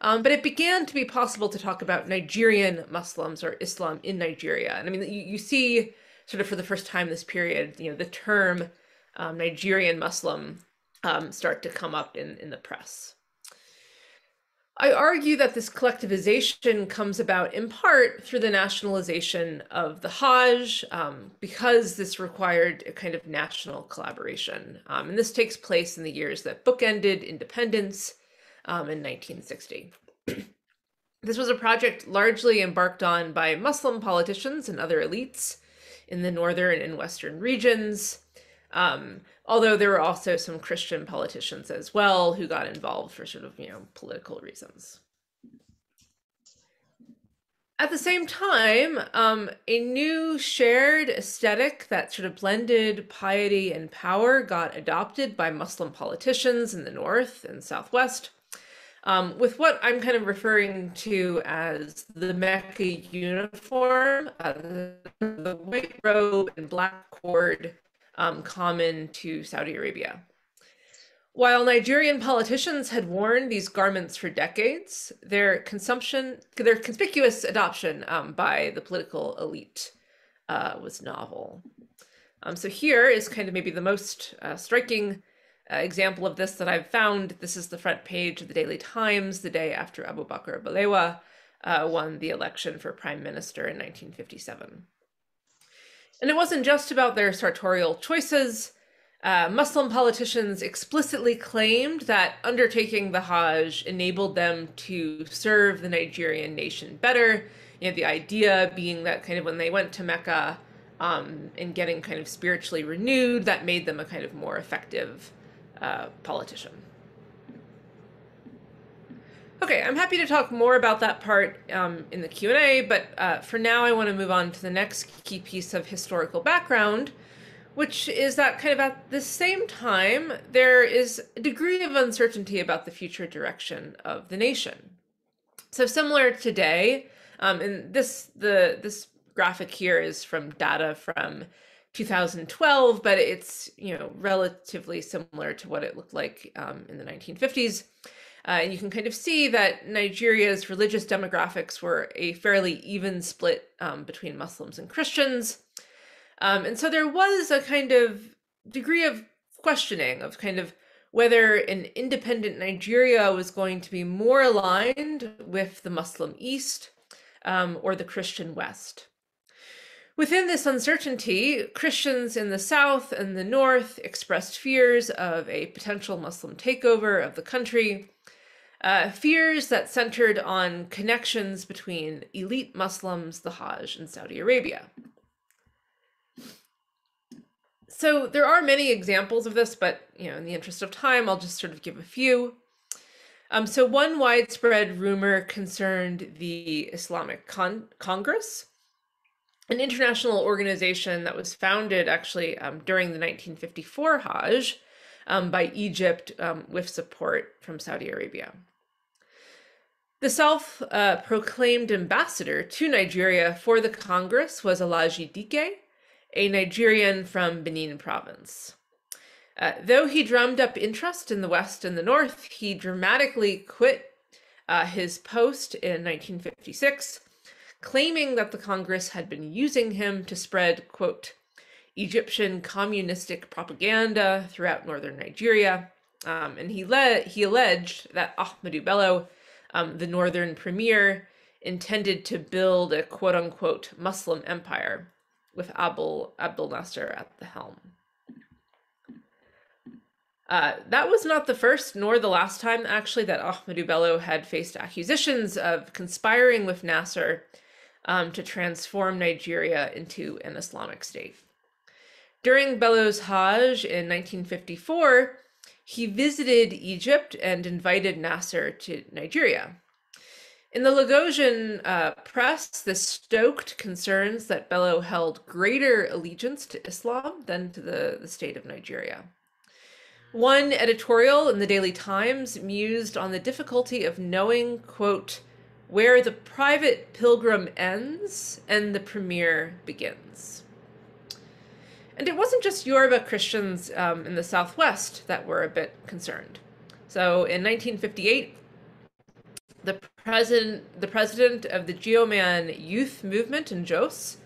Um, but it began to be possible to talk about Nigerian Muslims or Islam in Nigeria. And I mean, you, you see sort of for the first time this period, you know, the term um, Nigerian Muslim um, start to come up in, in the press. I argue that this collectivization comes about in part through the nationalization of the Hajj, um, because this required a kind of national collaboration. Um, and this takes place in the years that bookended independence um, in 1960. this was a project largely embarked on by Muslim politicians and other elites in the northern and western regions. Um, although there were also some Christian politicians as well who got involved for sort of, you know, political reasons. At the same time, um, a new shared aesthetic that sort of blended piety and power got adopted by Muslim politicians in the North and Southwest, um, with what I'm kind of referring to as the Mecca uniform, uh, the white robe and black cord um, common to Saudi Arabia. While Nigerian politicians had worn these garments for decades, their consumption, their conspicuous adoption um, by the political elite uh, was novel. Um, so here is kind of maybe the most uh, striking uh, example of this that I've found. This is the front page of the Daily Times the day after Abubakar Balewa uh, won the election for prime minister in 1957. And it wasn't just about their sartorial choices. Uh, Muslim politicians explicitly claimed that undertaking the Hajj enabled them to serve the Nigerian nation better. You know, the idea being that kind of when they went to Mecca um, and getting kind of spiritually renewed, that made them a kind of more effective uh, politician. Okay, I'm happy to talk more about that part um, in the Q&A, but uh, for now I want to move on to the next key piece of historical background, which is that kind of at the same time, there is a degree of uncertainty about the future direction of the nation. So similar today, um, and this the this graphic here is from data from 2012, but it's you know relatively similar to what it looked like um, in the 1950s. Uh, and you can kind of see that Nigeria's religious demographics were a fairly even split um, between Muslims and Christians. Um, and so there was a kind of degree of questioning of kind of whether an independent Nigeria was going to be more aligned with the Muslim East um, or the Christian West. Within this uncertainty, Christians in the South and the North expressed fears of a potential Muslim takeover of the country, uh, fears that centered on connections between elite Muslims, the Hajj, and Saudi Arabia. So there are many examples of this, but you know, in the interest of time, I'll just sort of give a few. Um, so one widespread rumor concerned the Islamic Con- Congress, an international organization that was founded actually um, during the 1954 Hajj um, by Egypt um, with support from Saudi Arabia. The self uh, proclaimed ambassador to Nigeria for the Congress was Alhaji Dike, a Nigerian from Benin province. Uh, though he drummed up interest in the West and the North, he dramatically quit uh, his post in 1956, claiming that the Congress had been using him to spread, quote, Egyptian communistic propaganda throughout northern Nigeria. Um, and he, le- he alleged that Ahmadu Bello, um, the northern premier, intended to build a quote unquote Muslim empire with Abdul, Abdul Nasser at the helm. Uh, that was not the first nor the last time, actually, that Ahmadu Bello had faced accusations of conspiring with Nasser um, to transform Nigeria into an Islamic state. During Bello's Hajj in 1954, he visited Egypt and invited Nasser to Nigeria. In the Lagosian uh, press, this stoked concerns that Bello held greater allegiance to Islam than to the, the state of Nigeria. One editorial in the Daily Times mused on the difficulty of knowing, quote, where the private pilgrim ends and the premier begins. And it wasn't just Yoruba Christians um, in the Southwest that were a bit concerned. So in 1958, the president, the president of the Geoman Youth Movement in Jos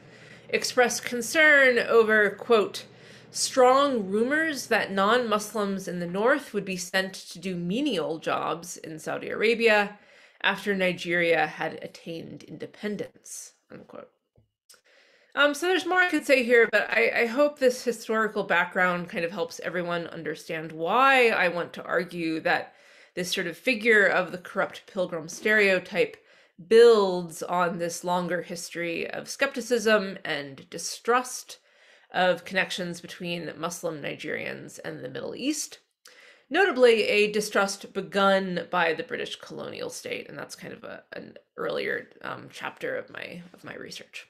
expressed concern over, quote, strong rumors that non Muslims in the north would be sent to do menial jobs in Saudi Arabia after Nigeria had attained independence. Unquote. Um, so there's more I could say here, but I, I hope this historical background kind of helps everyone understand why I want to argue that this sort of figure of the corrupt pilgrim stereotype builds on this longer history of skepticism and distrust of connections between Muslim Nigerians and the Middle East. Notably, a distrust begun by the British colonial state, and that's kind of a, an earlier um, chapter of my of my research.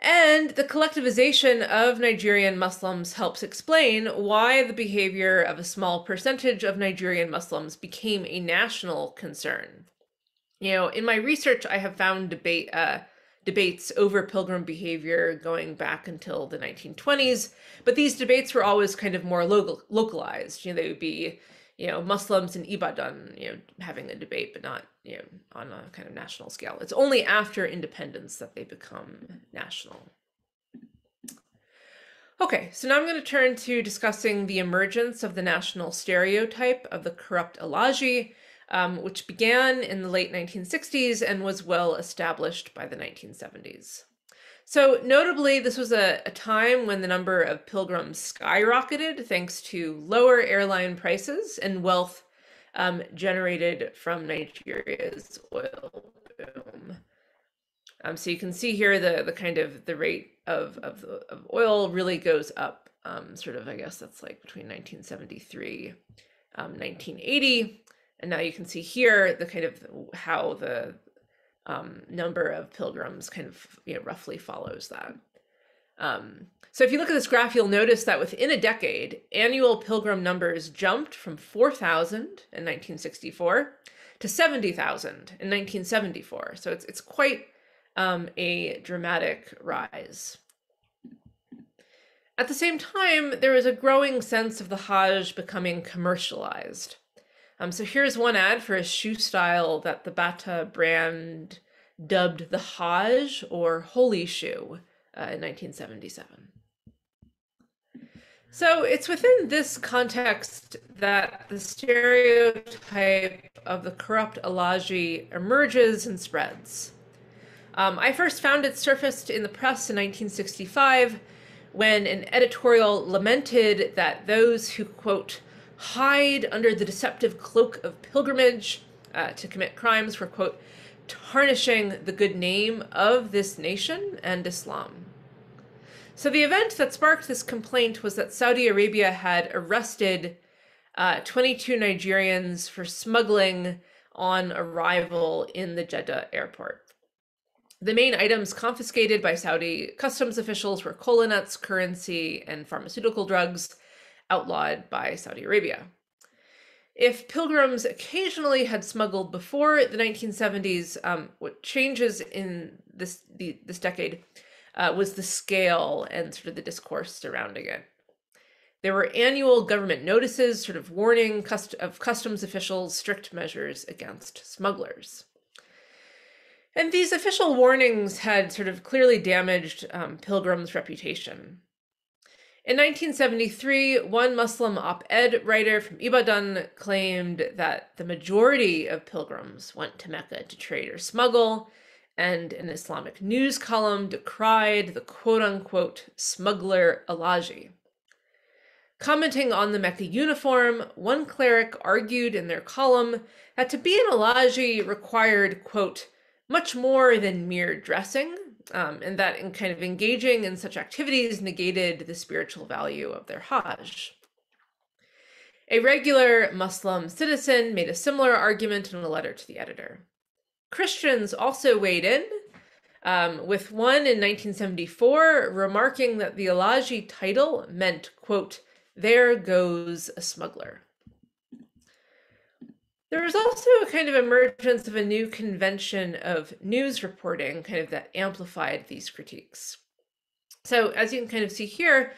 And the collectivization of Nigerian Muslims helps explain why the behavior of a small percentage of Nigerian Muslims became a national concern. You know, in my research, I have found debate uh, debates over pilgrim behavior going back until the 1920s, but these debates were always kind of more local, localized. You know, they would be, you know, Muslims in Ibadan, you know, having a debate, but not, you know, on a kind of national scale. It's only after independence that they become national. Okay, so now I'm going to turn to discussing the emergence of the national stereotype of the corrupt Alhaji um, which began in the late 1960s and was well established by the 1970s. So, notably, this was a, a, time when the number of pilgrims skyrocketed thanks to lower airline prices and wealth um, generated from Nigeria's oil boom. Um, so you can see here the the kind of the rate of of, of oil really goes up. Um, sort of, I guess that's like between 1973, um, 1980, um, and now you can see here the kind of how the um, number of pilgrims kind of you know, roughly follows that. Um, so if you look at this graph, you'll notice that within a decade, annual pilgrim numbers jumped from 4,000 in 1964 to 70,000 in 1974. So it's, it's quite um, a dramatic rise. At the same time, there is a growing sense of the Hajj becoming commercialized. Um, so here's one ad for a shoe style that the Bata brand dubbed the Hajj or Holy Shoe uh, in 1977. So it's within this context that the stereotype of the corrupt Alhaji emerges and spreads. Um, I first found it surfaced in the press in 1965 when an editorial lamented that those who, quote, hide under the deceptive cloak of pilgrimage uh, to commit crimes were, quote, tarnishing the good name of this nation and Islam. So the event that sparked this complaint was that Saudi Arabia had arrested uh, 22 Nigerians for smuggling on arrival in the Jeddah airport. The main items confiscated by Saudi customs officials were cola nuts, currency, and pharmaceutical drugs, outlawed by Saudi Arabia. If pilgrims occasionally had smuggled before the 1970s, um, what changes in this the, this decade uh, was the scale and sort of the discourse surrounding it. There were annual government notices, sort of warning cust- of customs officials strict measures against smugglers. And these official warnings had sort of clearly damaged um, pilgrims' reputation. In 1973, one Muslim op ed writer from Ibadan claimed that the majority of pilgrims went to Mecca to trade or smuggle, and an Islamic news column decried the quote unquote smuggler Alhaji. Commenting on the Mecca uniform, one cleric argued in their column that to be an Alhaji required, quote, much more than mere dressing, um, and that in kind of engaging in such activities negated the spiritual value of their Hajj. A regular Muslim citizen made a similar argument in a letter to the editor. Christians also weighed in, um, with one in 1974 remarking that the Alhaji title meant, quote, there goes a smuggler. There was also a kind of emergence of a new convention of news reporting, kind of that amplified these critiques. So, as you can kind of see here,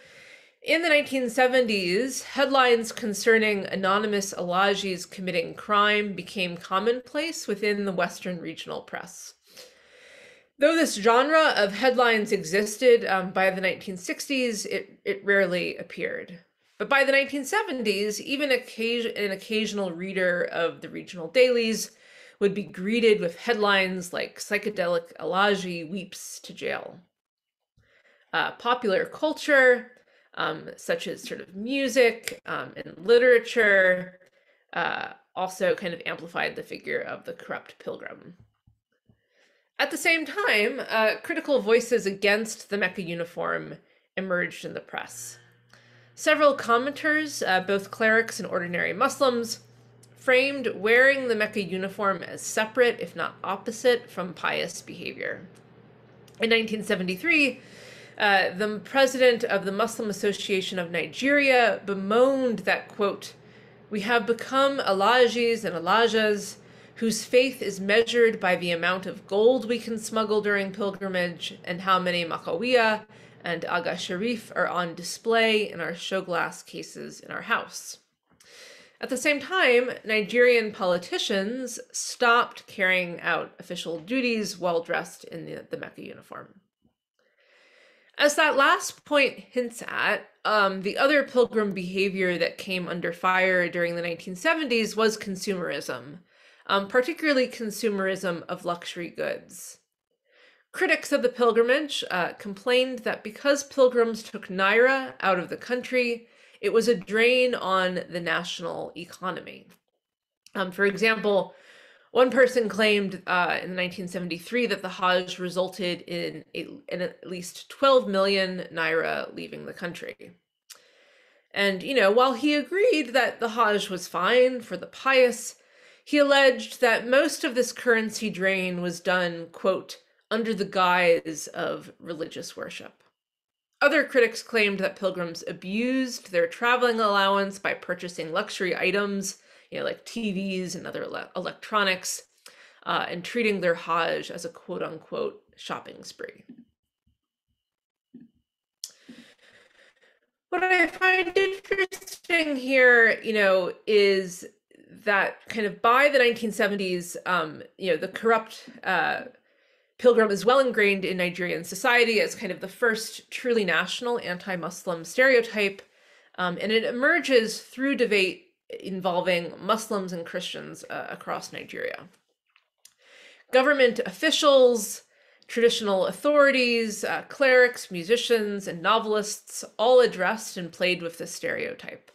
in the 1970s, headlines concerning anonymous Alhajis committing crime became commonplace within the Western regional press. Though this genre of headlines existed um, by the 1960s, it, it rarely appeared. But by the 1970s, even occasion, an occasional reader of the regional dailies would be greeted with headlines like Psychedelic Alhaji Weeps to Jail. Uh, popular culture, um, such as sort of music um, and literature, uh, also kind of amplified the figure of the corrupt pilgrim. At the same time, uh, critical voices against the Mecca uniform emerged in the press. Several commenters, uh, both clerics and ordinary Muslims, framed wearing the Mecca uniform as separate, if not opposite, from pious behavior. In 1973, uh, the president of the Muslim Association of Nigeria bemoaned that, quote, we have become Alhajis and Alhajas whose faith is measured by the amount of gold we can smuggle during pilgrimage and how many makawiya and Aga Sharif are on display in our show glass cases in our house. At the same time, Nigerian politicians stopped carrying out official duties while dressed in the, the Mecca uniform. As that last point hints at, um, the other pilgrim behavior that came under fire during the 1970s was consumerism, um, particularly consumerism of luxury goods. Critics of the pilgrimage uh, complained that because pilgrims took Naira out of the country, it was a drain on the national economy. Um, for example, one person claimed uh, in 1973 that the Hajj resulted in, a, in at least 12 million Naira leaving the country. And, you know, while he agreed that the Hajj was fine for the pious, he alleged that most of this currency drain was done, quote, under the guise of religious worship. Other critics claimed that pilgrims abused their traveling allowance by purchasing luxury items, you know, like TVs and other ele- electronics, uh, and treating their Hajj as a quote unquote shopping spree. What I find interesting here, you know, is that kind of by the 1970s, um, you know, the corrupt uh, Pilgrim is well ingrained in Nigerian society as kind of the first truly national anti Muslim stereotype, um, and it emerges through debate involving Muslims and Christians uh, across Nigeria. Government officials, traditional authorities, uh, clerics, musicians, and novelists all addressed and played with this stereotype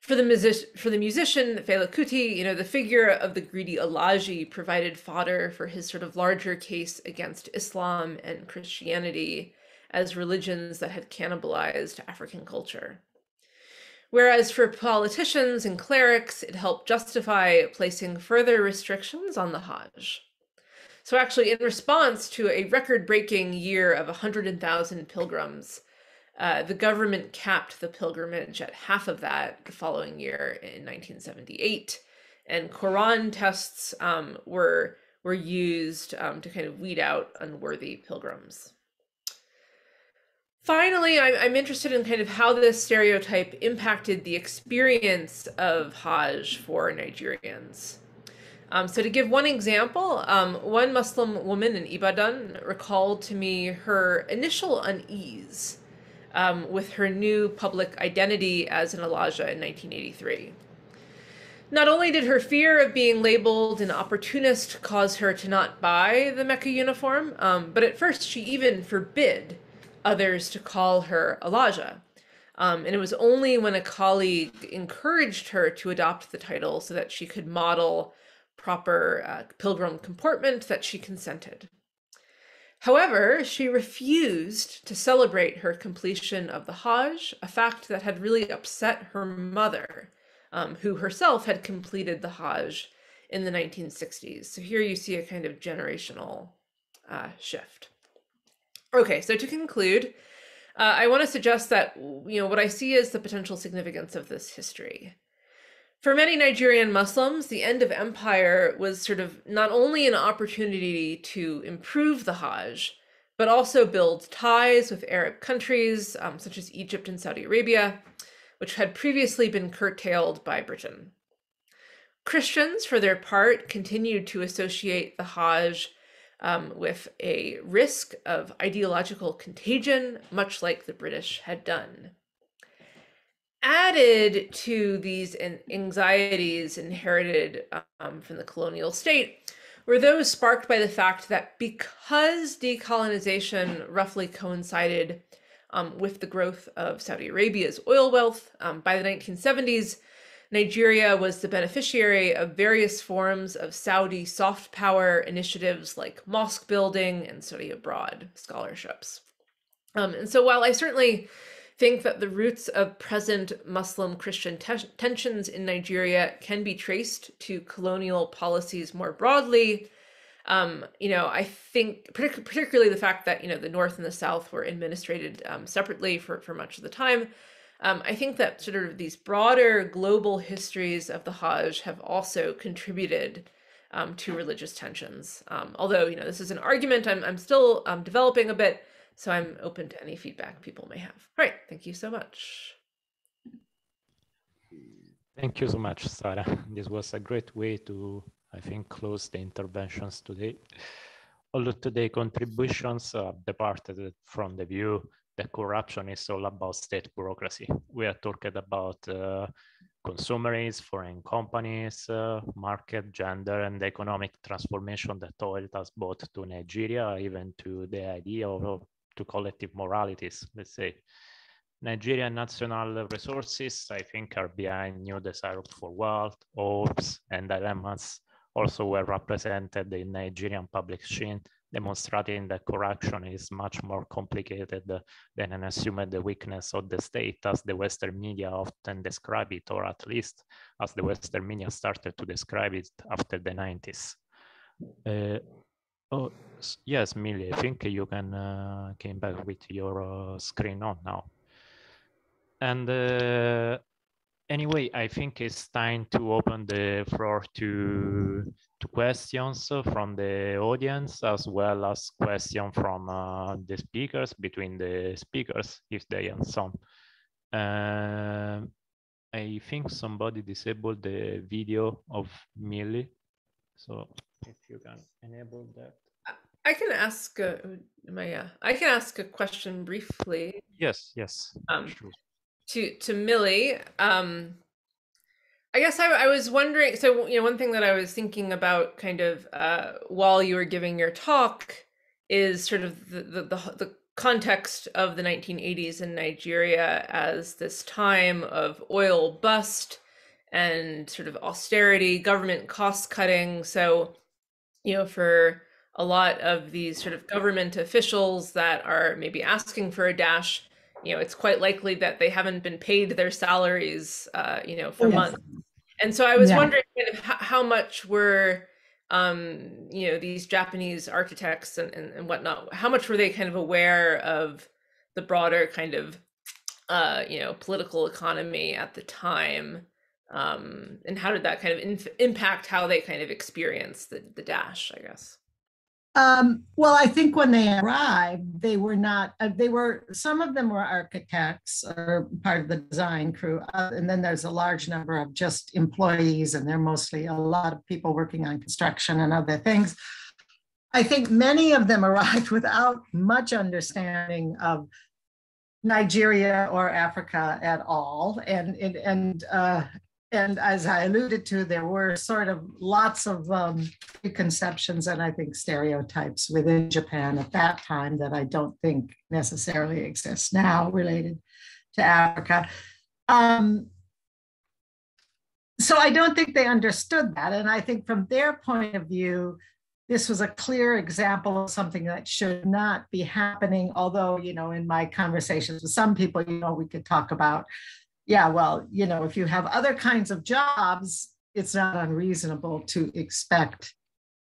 for the music for the musician Fela Kuti, you know, the figure of the greedy Alhaji provided fodder for his sort of larger case against Islam and Christianity as religions that had cannibalized African culture. Whereas for politicians and clerics, it helped justify placing further restrictions on the Hajj. So, actually, in response to a record breaking year of 100,000 pilgrims, uh, the government capped the pilgrimage at half of that the following year in 1978, and Quran tests um, were were used um, to kind of weed out unworthy pilgrims. Finally, I'm, interested in kind of how this stereotype impacted the experience of Hajj for Nigerians. Um, so, to give one example, um, one Muslim woman in Ibadan recalled to me her initial unease um, with her new public identity as an Alhaja in 1983. Not only did her fear of being labeled an opportunist cause her to not buy the Mecca uniform, um, but at first she even forbid others to call her Alhaja. Um, and it was only when a colleague encouraged her to adopt the title so that she could model proper uh, pilgrim comportment that she consented. However, she refused to celebrate her completion of the Hajj, a fact that had really upset her mother, um, who herself had completed the Hajj in the 1960s. So here you see a kind of generational uh, shift. Okay, so to conclude, uh, I want to suggest that you know what I see is the potential significance of this history. For many Nigerian Muslims, the end of empire was sort of not only an opportunity to improve the Hajj, but also build ties with Arab countries um, such as Egypt and Saudi Arabia, which had previously been curtailed by Britain. Christians, for their part, continued to associate the Hajj um, with a risk of ideological contagion, much like the British had done. Added to these anxieties inherited um, from the colonial state were those sparked by the fact that because decolonization roughly coincided um, with the growth of Saudi Arabia's oil wealth um, by the 1970s, Nigeria was the beneficiary of various forms of Saudi soft power initiatives like mosque building and study abroad scholarships. Um, and so, while I certainly think that the roots of present Muslim Christian te- tensions in Nigeria can be traced to colonial policies more broadly, um, you know, I think partic- particularly the fact that you know the North and the South were administrated um, separately for for much of the time um, I think that sort of these broader global histories of the Hajj have also contributed um, to religious tensions. Um, although, you know, this is an argument I'm, I'm still um, developing a bit, so I'm open to any feedback people may have. All right, thank you so much. Thank you so much, Sarah. This was a great way to, I think, close the interventions today. All of today's contributions uh, departed from the view that corruption is all about state bureaucracy. We are talking about uh, consumerism, foreign companies, uh, market, gender, and economic transformation that toiled us both to Nigeria, even to the idea of to collective moralities, let's say. Nigerian national resources, I think, are behind new desire for wealth, hopes, and dilemmas also were represented in Nigerian public scene demonstrating that corruption is much more complicated than an assumed the weakness of the state as the Western media often describe it, or at least as the Western media started to describe it after the 90s. Uh, oh, yes, Millie, I think you can uh, came back with your uh, screen on now. And uh, anyway, I think it's time to open the floor to, to questions from the audience as well as questions from uh, the speakers between the speakers if they have some. Uh, I think somebody disabled the video of Millie. So if you can enable that. I can ask a, my, uh, I can ask a question briefly. Yes, yes. Um, sure to to Millie. Um, I guess I, I, was wondering. So you know, one thing that I was thinking about, kind of uh, while you were giving your talk, is sort of the the, the, the context of the 1980s in Nigeria as this time of oil bust and sort of austerity, government cost cutting. So, you know, for a lot of these sort of government officials that are maybe asking for a dash you know, it's quite likely that they haven't been paid their salaries, uh, you know, for yes. months. And so I was yeah. wondering kind of how, much were, um, you know, these Japanese architects and, and, and whatnot, how much were they kind of aware of the broader kind of uh, you know, political economy at the time? Um, and how did that kind of inf- impact how they kind of experienced the, the dash, I guess? Um, well, I think when they arrived, they were not, uh, they were, some of them were architects or part of the design crew. Uh, and then there's a large number of just employees, and they're mostly a lot of people working on construction and other things. I think many of them arrived without much understanding of Nigeria or Africa at all. And, and, and uh, and as I alluded to, there were sort of lots of um, preconceptions and I think stereotypes within Japan at that time that I don't think necessarily exist now related to Africa. Um, so I don't think they understood that. And I think from their point of view, this was a clear example of something that should not be happening. Although, you know, in my conversations with some people, you know, we could talk about yeah, well, you know, if you have other kinds of jobs, it's not unreasonable to expect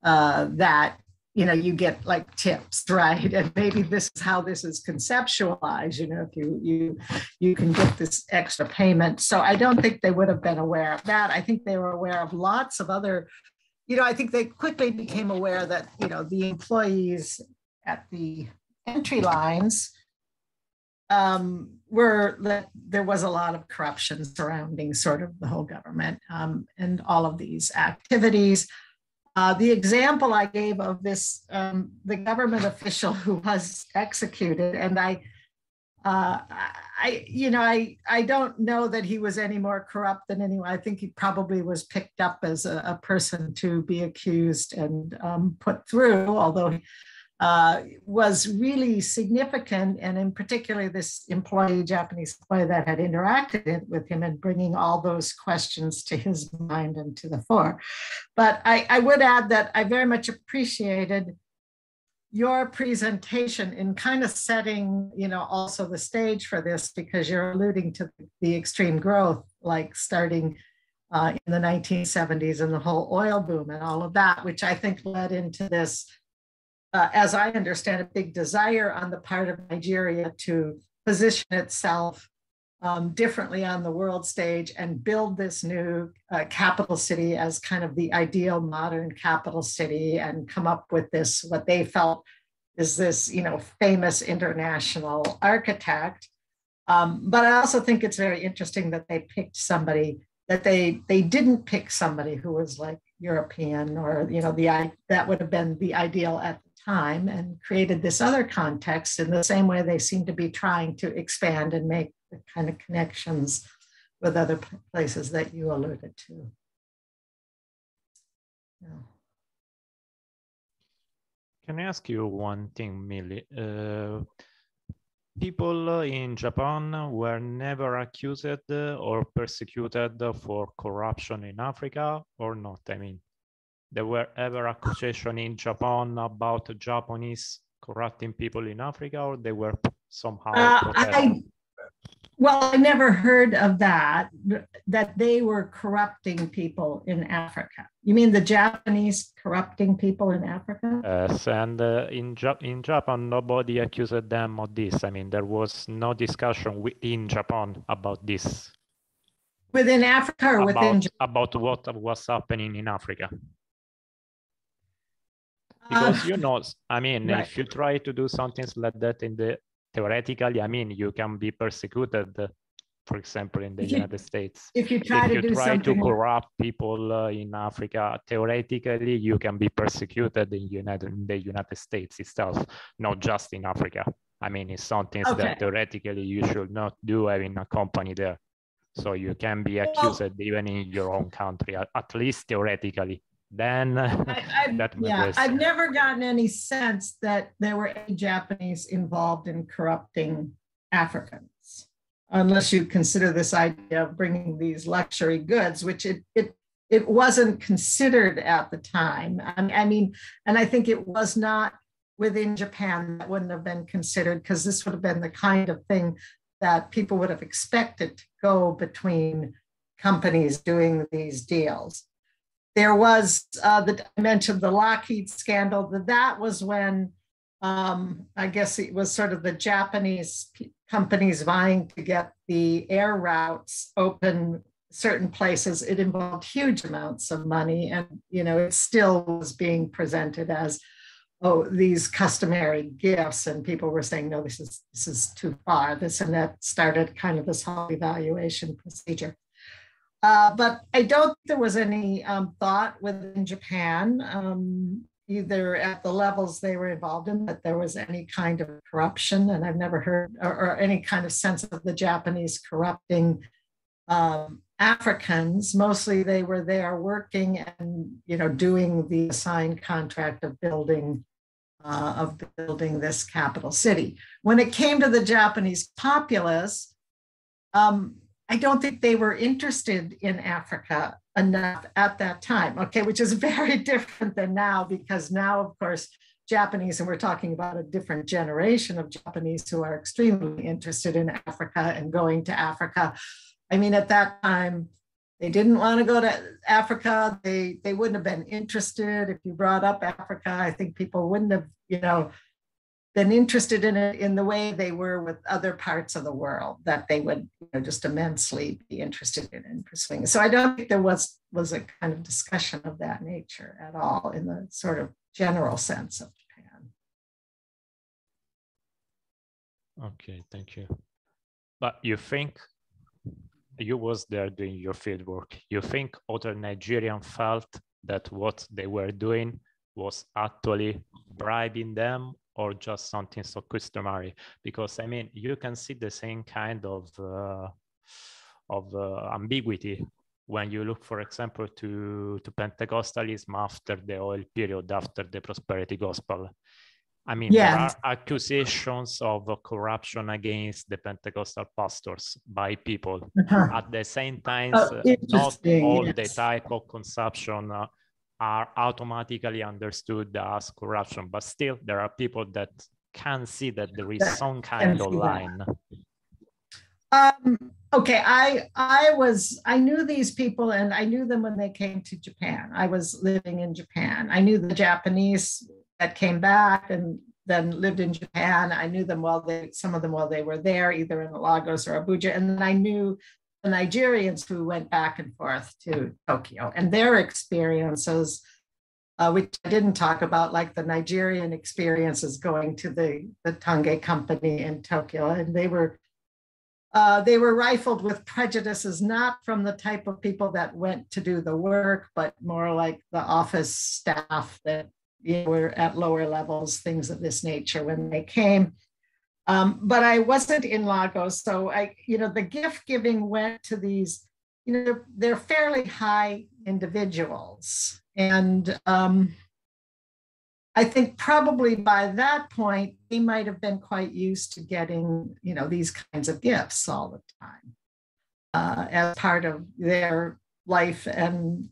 uh, that you know you get like tips right? And maybe this is how this is conceptualized you know if you you you can get this extra payment. So i don't think they would have been aware of that. I think they were aware of lots of other you know i think they quickly became aware that you know the employees at the entry lines um, were that there was a lot of corruption surrounding sort of the whole government um, and all of these activities. Uh, the example I gave of this, um, the government official who was executed, and I, uh, I, you know, I, I don't know that he was any more corrupt than anyone. I think he probably was picked up as a, a person to be accused and um, put through, although uh, was really significant. And in particular, this employee, Japanese employee that had interacted with him and bringing all those questions to his mind and to the fore. But I, I would add that I very much appreciated your presentation in kind of setting, you know, also the stage for this because you're alluding to the extreme growth, like starting uh, in the 1970s and the whole oil boom and all of that, which I think led into this uh, as I understand, a big desire on the part of Nigeria to position itself um, differently on the world stage and build this new uh, capital city as kind of the ideal modern capital city and come up with this, what they felt is this, you know, famous international architect. Um, but I also think it's very interesting that they picked somebody that they they didn't pick somebody who was like European or you know the that would have been the ideal at time and created this other context in the same way they seem to be trying to expand and make the kind of connections with other places that you alluded to. Yeah. Can I ask you one thing, Millie? Uh, people in Japan were never accused or persecuted for corruption in Africa or not? I mean, there were ever accusations in Japan about Japanese corrupting people in Africa, or they were somehow? Uh, I, well, I never heard of that. That they were corrupting people in Africa. You mean the Japanese corrupting people in Africa? Yes, and uh, in in Japan, nobody accused them of this. I mean, there was no discussion in Japan about this. Within Africa or about, within about what was happening in Africa because you know i mean right. if you try to do something like that in the theoretically i mean you can be persecuted for example in the you- united states. If you try if to you do try to corrupt people uh, in africa theoretically you can be persecuted in united in the united states itself not just in africa. I mean it's something Okay. that theoretically you should not do having a company there. So you can be accused even in your own country at least theoretically then I, I've, yeah, I've never gotten any sense that there were any Japanese involved in corrupting Africans, unless you consider this idea of bringing these luxury goods, which it it it wasn't considered at the time. I, I mean, and I think it was not within Japan that wouldn't have been considered because this would have been the kind of thing that people would have expected to go between companies doing these deals there was uh, the I mentioned the Lockheed scandal. That that was when um, I guess it was sort of the Japanese companies vying to get the air routes open certain places. It involved huge amounts of money and you know it still was being presented as oh these customary gifts. And people were saying no this is this is too far. This and that started kind of this whole evaluation procedure uh, but i don't think there was any um, thought within japan um, either at the levels they were involved in that there was any kind of corruption and i've never heard or, or any kind of sense of the japanese corrupting um, Africans, mostly they were there working and you know doing the assigned contract of building uh, of building this capital city. When it came to the Japanese populace, um, I don't think they were interested in Africa enough at that time. Okay, which is very different than now because now, of course, Japanese, and we're talking about a different generation of Japanese who are extremely interested in Africa and going to Africa. I mean, at that time, they didn't want to go to Africa. They they wouldn't have been interested if you brought up Africa. I think people wouldn't have, you know, been interested in it in the way they were with other parts of the world that they would, you know, just immensely be interested in and pursuing. So I don't think there was was a kind of discussion of that nature at all in the sort of general sense of Japan. Okay, thank you. But you think you was there doing your field work. You think other Nigerian felt that what they were doing was actually bribing them or just something so customary? Because I mean, you can see the same kind of uh, of uh, ambiguity when you look, for example, to, to Pentecostalism after the oil period, after the prosperity gospel. I mean, Yeah. there are accusations of corruption against the Pentecostal pastors by people. Uh-huh. At the same time, Oh, uh, not all the yes. type of consumption uh, are automatically understood as corruption, but still there are people that can see that there is some kind of line. Um, okay, I I was I knew these people and I knew them when they came to Japan. I was living in Japan. I knew the Japanese that came back and then lived in Japan. I knew them while they some of them while they were there, either in Lagos or Abuja. And then I knew the Nigerians who went back and forth to Tokyo and their experiences. Uh, which I didn't talk about, like the Nigerian experiences going to the, the Tange company in Tokyo. And they were uh, they were rifled with prejudices, not from the type of people that went to do the work, but more like the office staff that you know, were at lower levels, things of this nature when they came. Um, but I wasn't in Lagos, so I, you know, the gift giving went to these, you know, they're, they're fairly high individuals, and um, I think probably by that point, they might have been quite used to getting, you know, these kinds of gifts all the time uh, as part of their life and,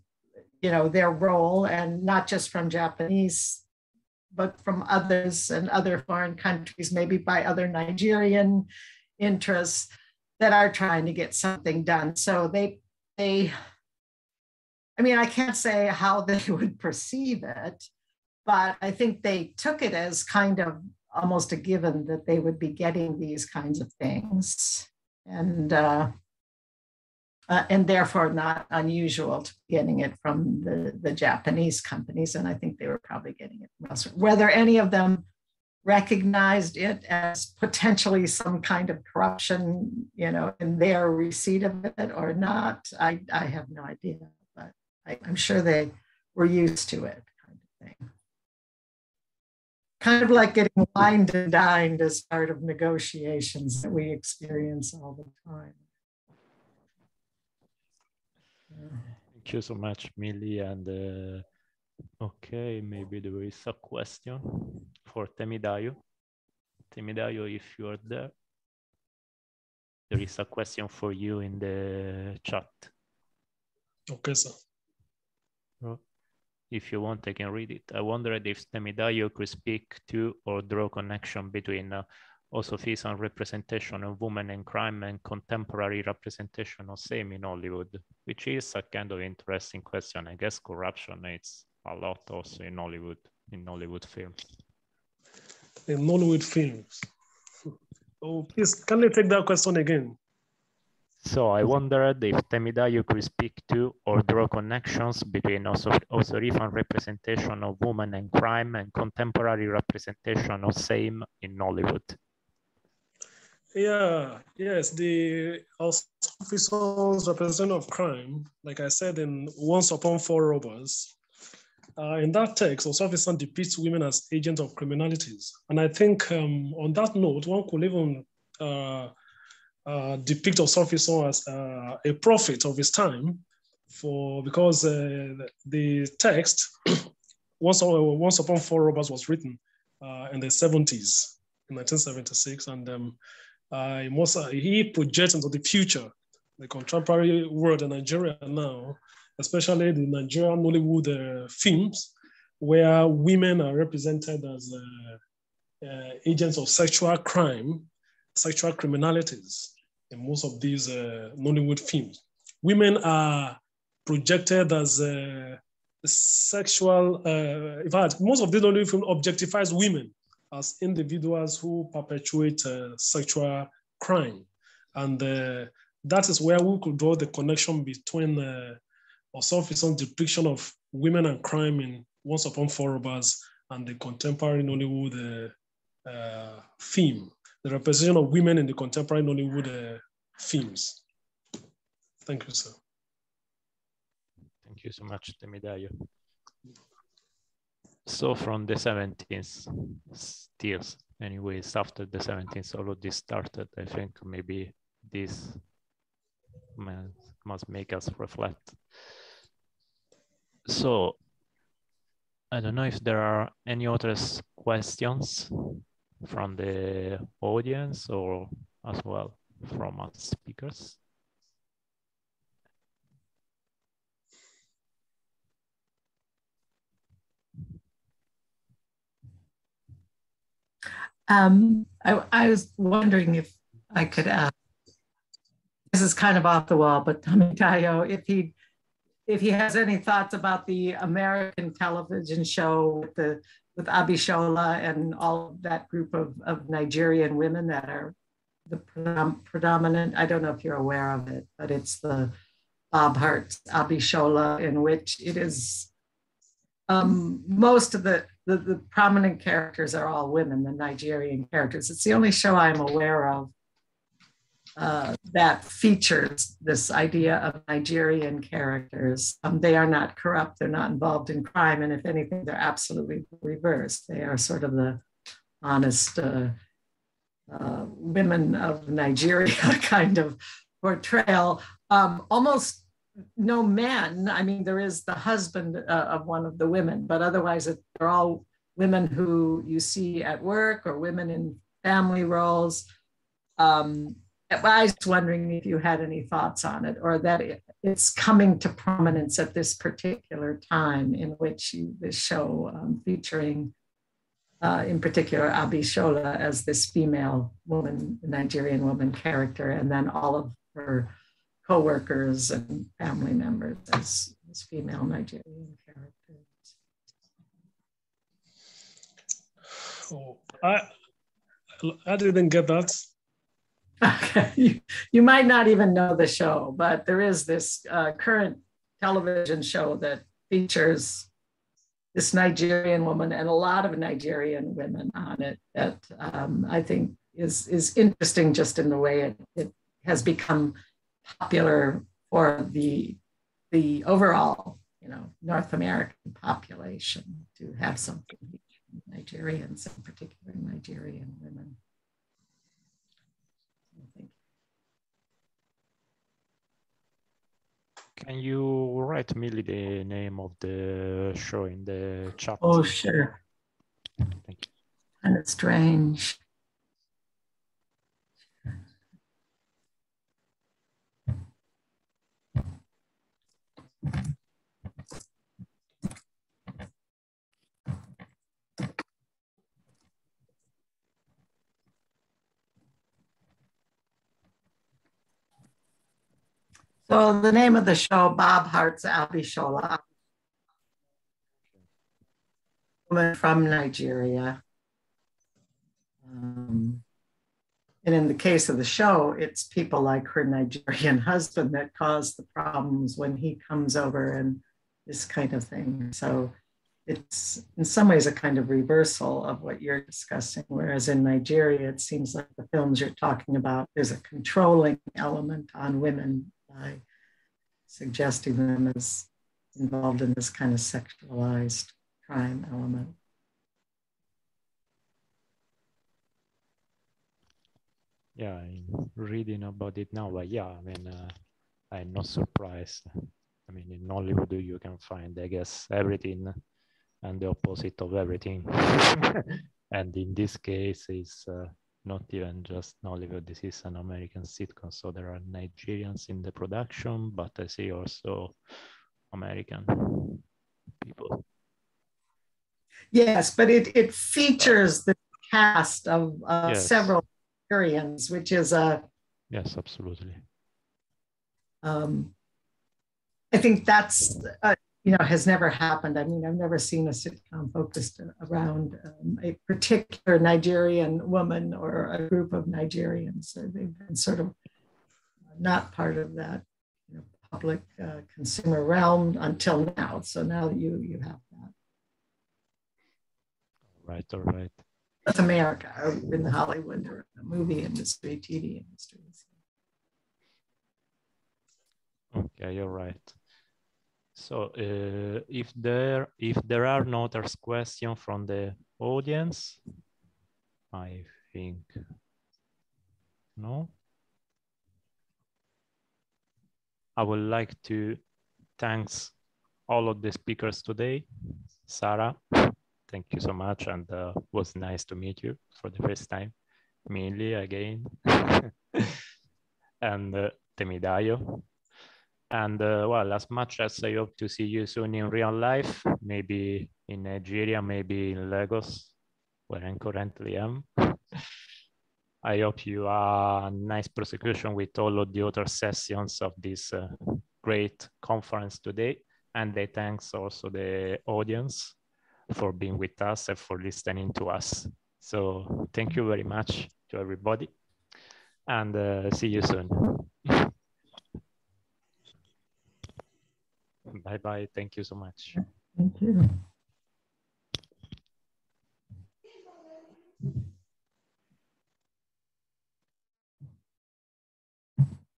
you know, their role, and not just from Japanese, but from others and other foreign countries, maybe by other Nigerian interests that are trying to get something done. So they, they, I mean, I can't say how they would perceive it but I think they took it as kind of almost a given that they would be getting these kinds of things, and uh, uh, and therefore not unusual to getting it from the the Japanese companies. And I think they were probably getting it from elsewhere. Whether any of them recognized it as potentially some kind of corruption, you know, in their receipt of it or not, I I have no idea. But I, I'm sure they were used to it, kind of thing kind of like getting wined and dined as part of negotiations that we experience all the time. Thank you so much, Millie. And uh, okay, maybe there is a question for Temidayo. Temidayo, if you are there, there is a question for you in the chat. Okay, sir. If you want, I can read it. I wondered if Temidayo could speak to or draw connection between uh, Osofisan's representation of women in crime and contemporary representation of same in Hollywood, which is a kind of interesting question. I guess corruption is a lot also in Hollywood, in Hollywood films. In Hollywood films. Oh, please, can you take that question again? So I wondered if Temidayo could speak to or draw connections between Osofisan representation of women and crime and contemporary representation of same in Nollywood. Yeah, yes, the officers representative of crime, like I said in Once Upon Four Robbers, uh, in that text, Osofisan depicts women as agents of criminalities. And I think um, on that note, one could even uh, uh, depict Osofisan as uh, a prophet of his time for because uh, the text, once, once Upon Four Robbers was written uh, in the 70s, in 1976, and um, uh, he, must, he projects into the future, the contemporary world in Nigeria now, especially the Nigerian Nollywood uh, films, where women are represented as uh, uh, agents of sexual crime, sexual criminalities in most of these uh, Nollywood films. Women are projected as uh, sexual, uh, in fact, most of these Nollywood films objectifies women as individuals who perpetuate sexual crime. And that is where we could draw the connection between Osofisan's depiction of women and crime in Once Upon Four Robbers and the contemporary Nollywood uh, uh, theme, the representation of women in the contemporary Nollywood uh, themes. Thank you, sir. Thank you so much, Temidayo. So from the 17th, still, anyways, after the 17th, all of this started, I think maybe this must make us reflect so I don't know if there are any other questions from the audience or as well from our speakers. Um, I, I, was wondering if I could ask, this is kind of off the wall, but Temidayo, if he if he has any thoughts about the American television show with the with Abishola and all that group of, of Nigerian women that are the predominant. I don't know if you're aware of it, but it's the Bob Hearts Abishola, in which it is um, most of the, the, the prominent characters are all women, the Nigerian characters. It's the only show I'm aware of uh, that features this idea of Nigerian characters. Um, they are not corrupt, they're not involved in crime, and if anything, they're absolutely reversed. They are sort of the honest uh, uh, women of Nigeria kind of portrayal. Um, almost no men. I mean, there is the husband uh, of one of the women, but otherwise, they're all women who you see at work or women in family roles. Um, I was wondering if you had any thoughts on it or that it, it's coming to prominence at this particular time in which you, this show um, featuring, uh, in particular, Abishola as this female woman, Nigerian woman character, and then all of her co-workers and family members as, as female Nigerian characters. Oh, I, I didn't get that. Okay. You, you might not even know the show, but there is this uh, current television show that features this Nigerian woman and a lot of Nigerian women on it that um, I think is, is interesting just in the way it, it has become popular for the, the overall you know, North American population to have something Nigerians, in particular Nigerian women. Can you write me the name of the show in the chat? Oh, sure. Thank you. And it's strange. So the name of the show, Bob Hearts Abishola, woman from Nigeria. And in the case of the show, it's people like her Nigerian husband that cause the problems when he comes over and this kind of thing. So it's in some ways a kind of reversal of what you're discussing. Whereas in Nigeria, it seems like the films you're talking about, there's a controlling element on women by suggesting them as involved in this kind of sexualized crime element. Yeah, I'm reading about it now, but yeah, I mean, uh, I'm not surprised. I mean, in Hollywood, you can find, I guess, everything and the opposite of everything. and in this case, it's uh, not even just Hollywood. This is an American sitcom, so there are Nigerians in the production, but I see also American people. Yes, but it, it features the cast of uh, Yes. several Nigerians, which is a Yes, absolutely. um, I think that's uh, you know has never happened. I mean, I've never seen a sitcom focused around um, a particular Nigerian woman or a group of Nigerians. So they've been sort of not part of that you know, public uh, consumer realm until now. So now you you have that. Right, all right. That's America, in the Hollywood or the movie industry, TV industry. Okay, you're right. So uh, if there if there are no other questions from the audience, I think no. I would like to thanks all of the speakers today. Sarah, thank you so much, and uh, was nice to meet you for the first time. Millie again, and uh, Temidayo. And uh, well, as much as I hope to see you soon in real life, maybe in Nigeria, maybe in Lagos, where I currently am. I hope you are a nice prosecution with all of the other sessions of this uh, great conference today. And thanks also the audience for being with us and for listening to us. So thank you very much to everybody and uh, see you soon. Bye bye. Thank you so much. Thank you.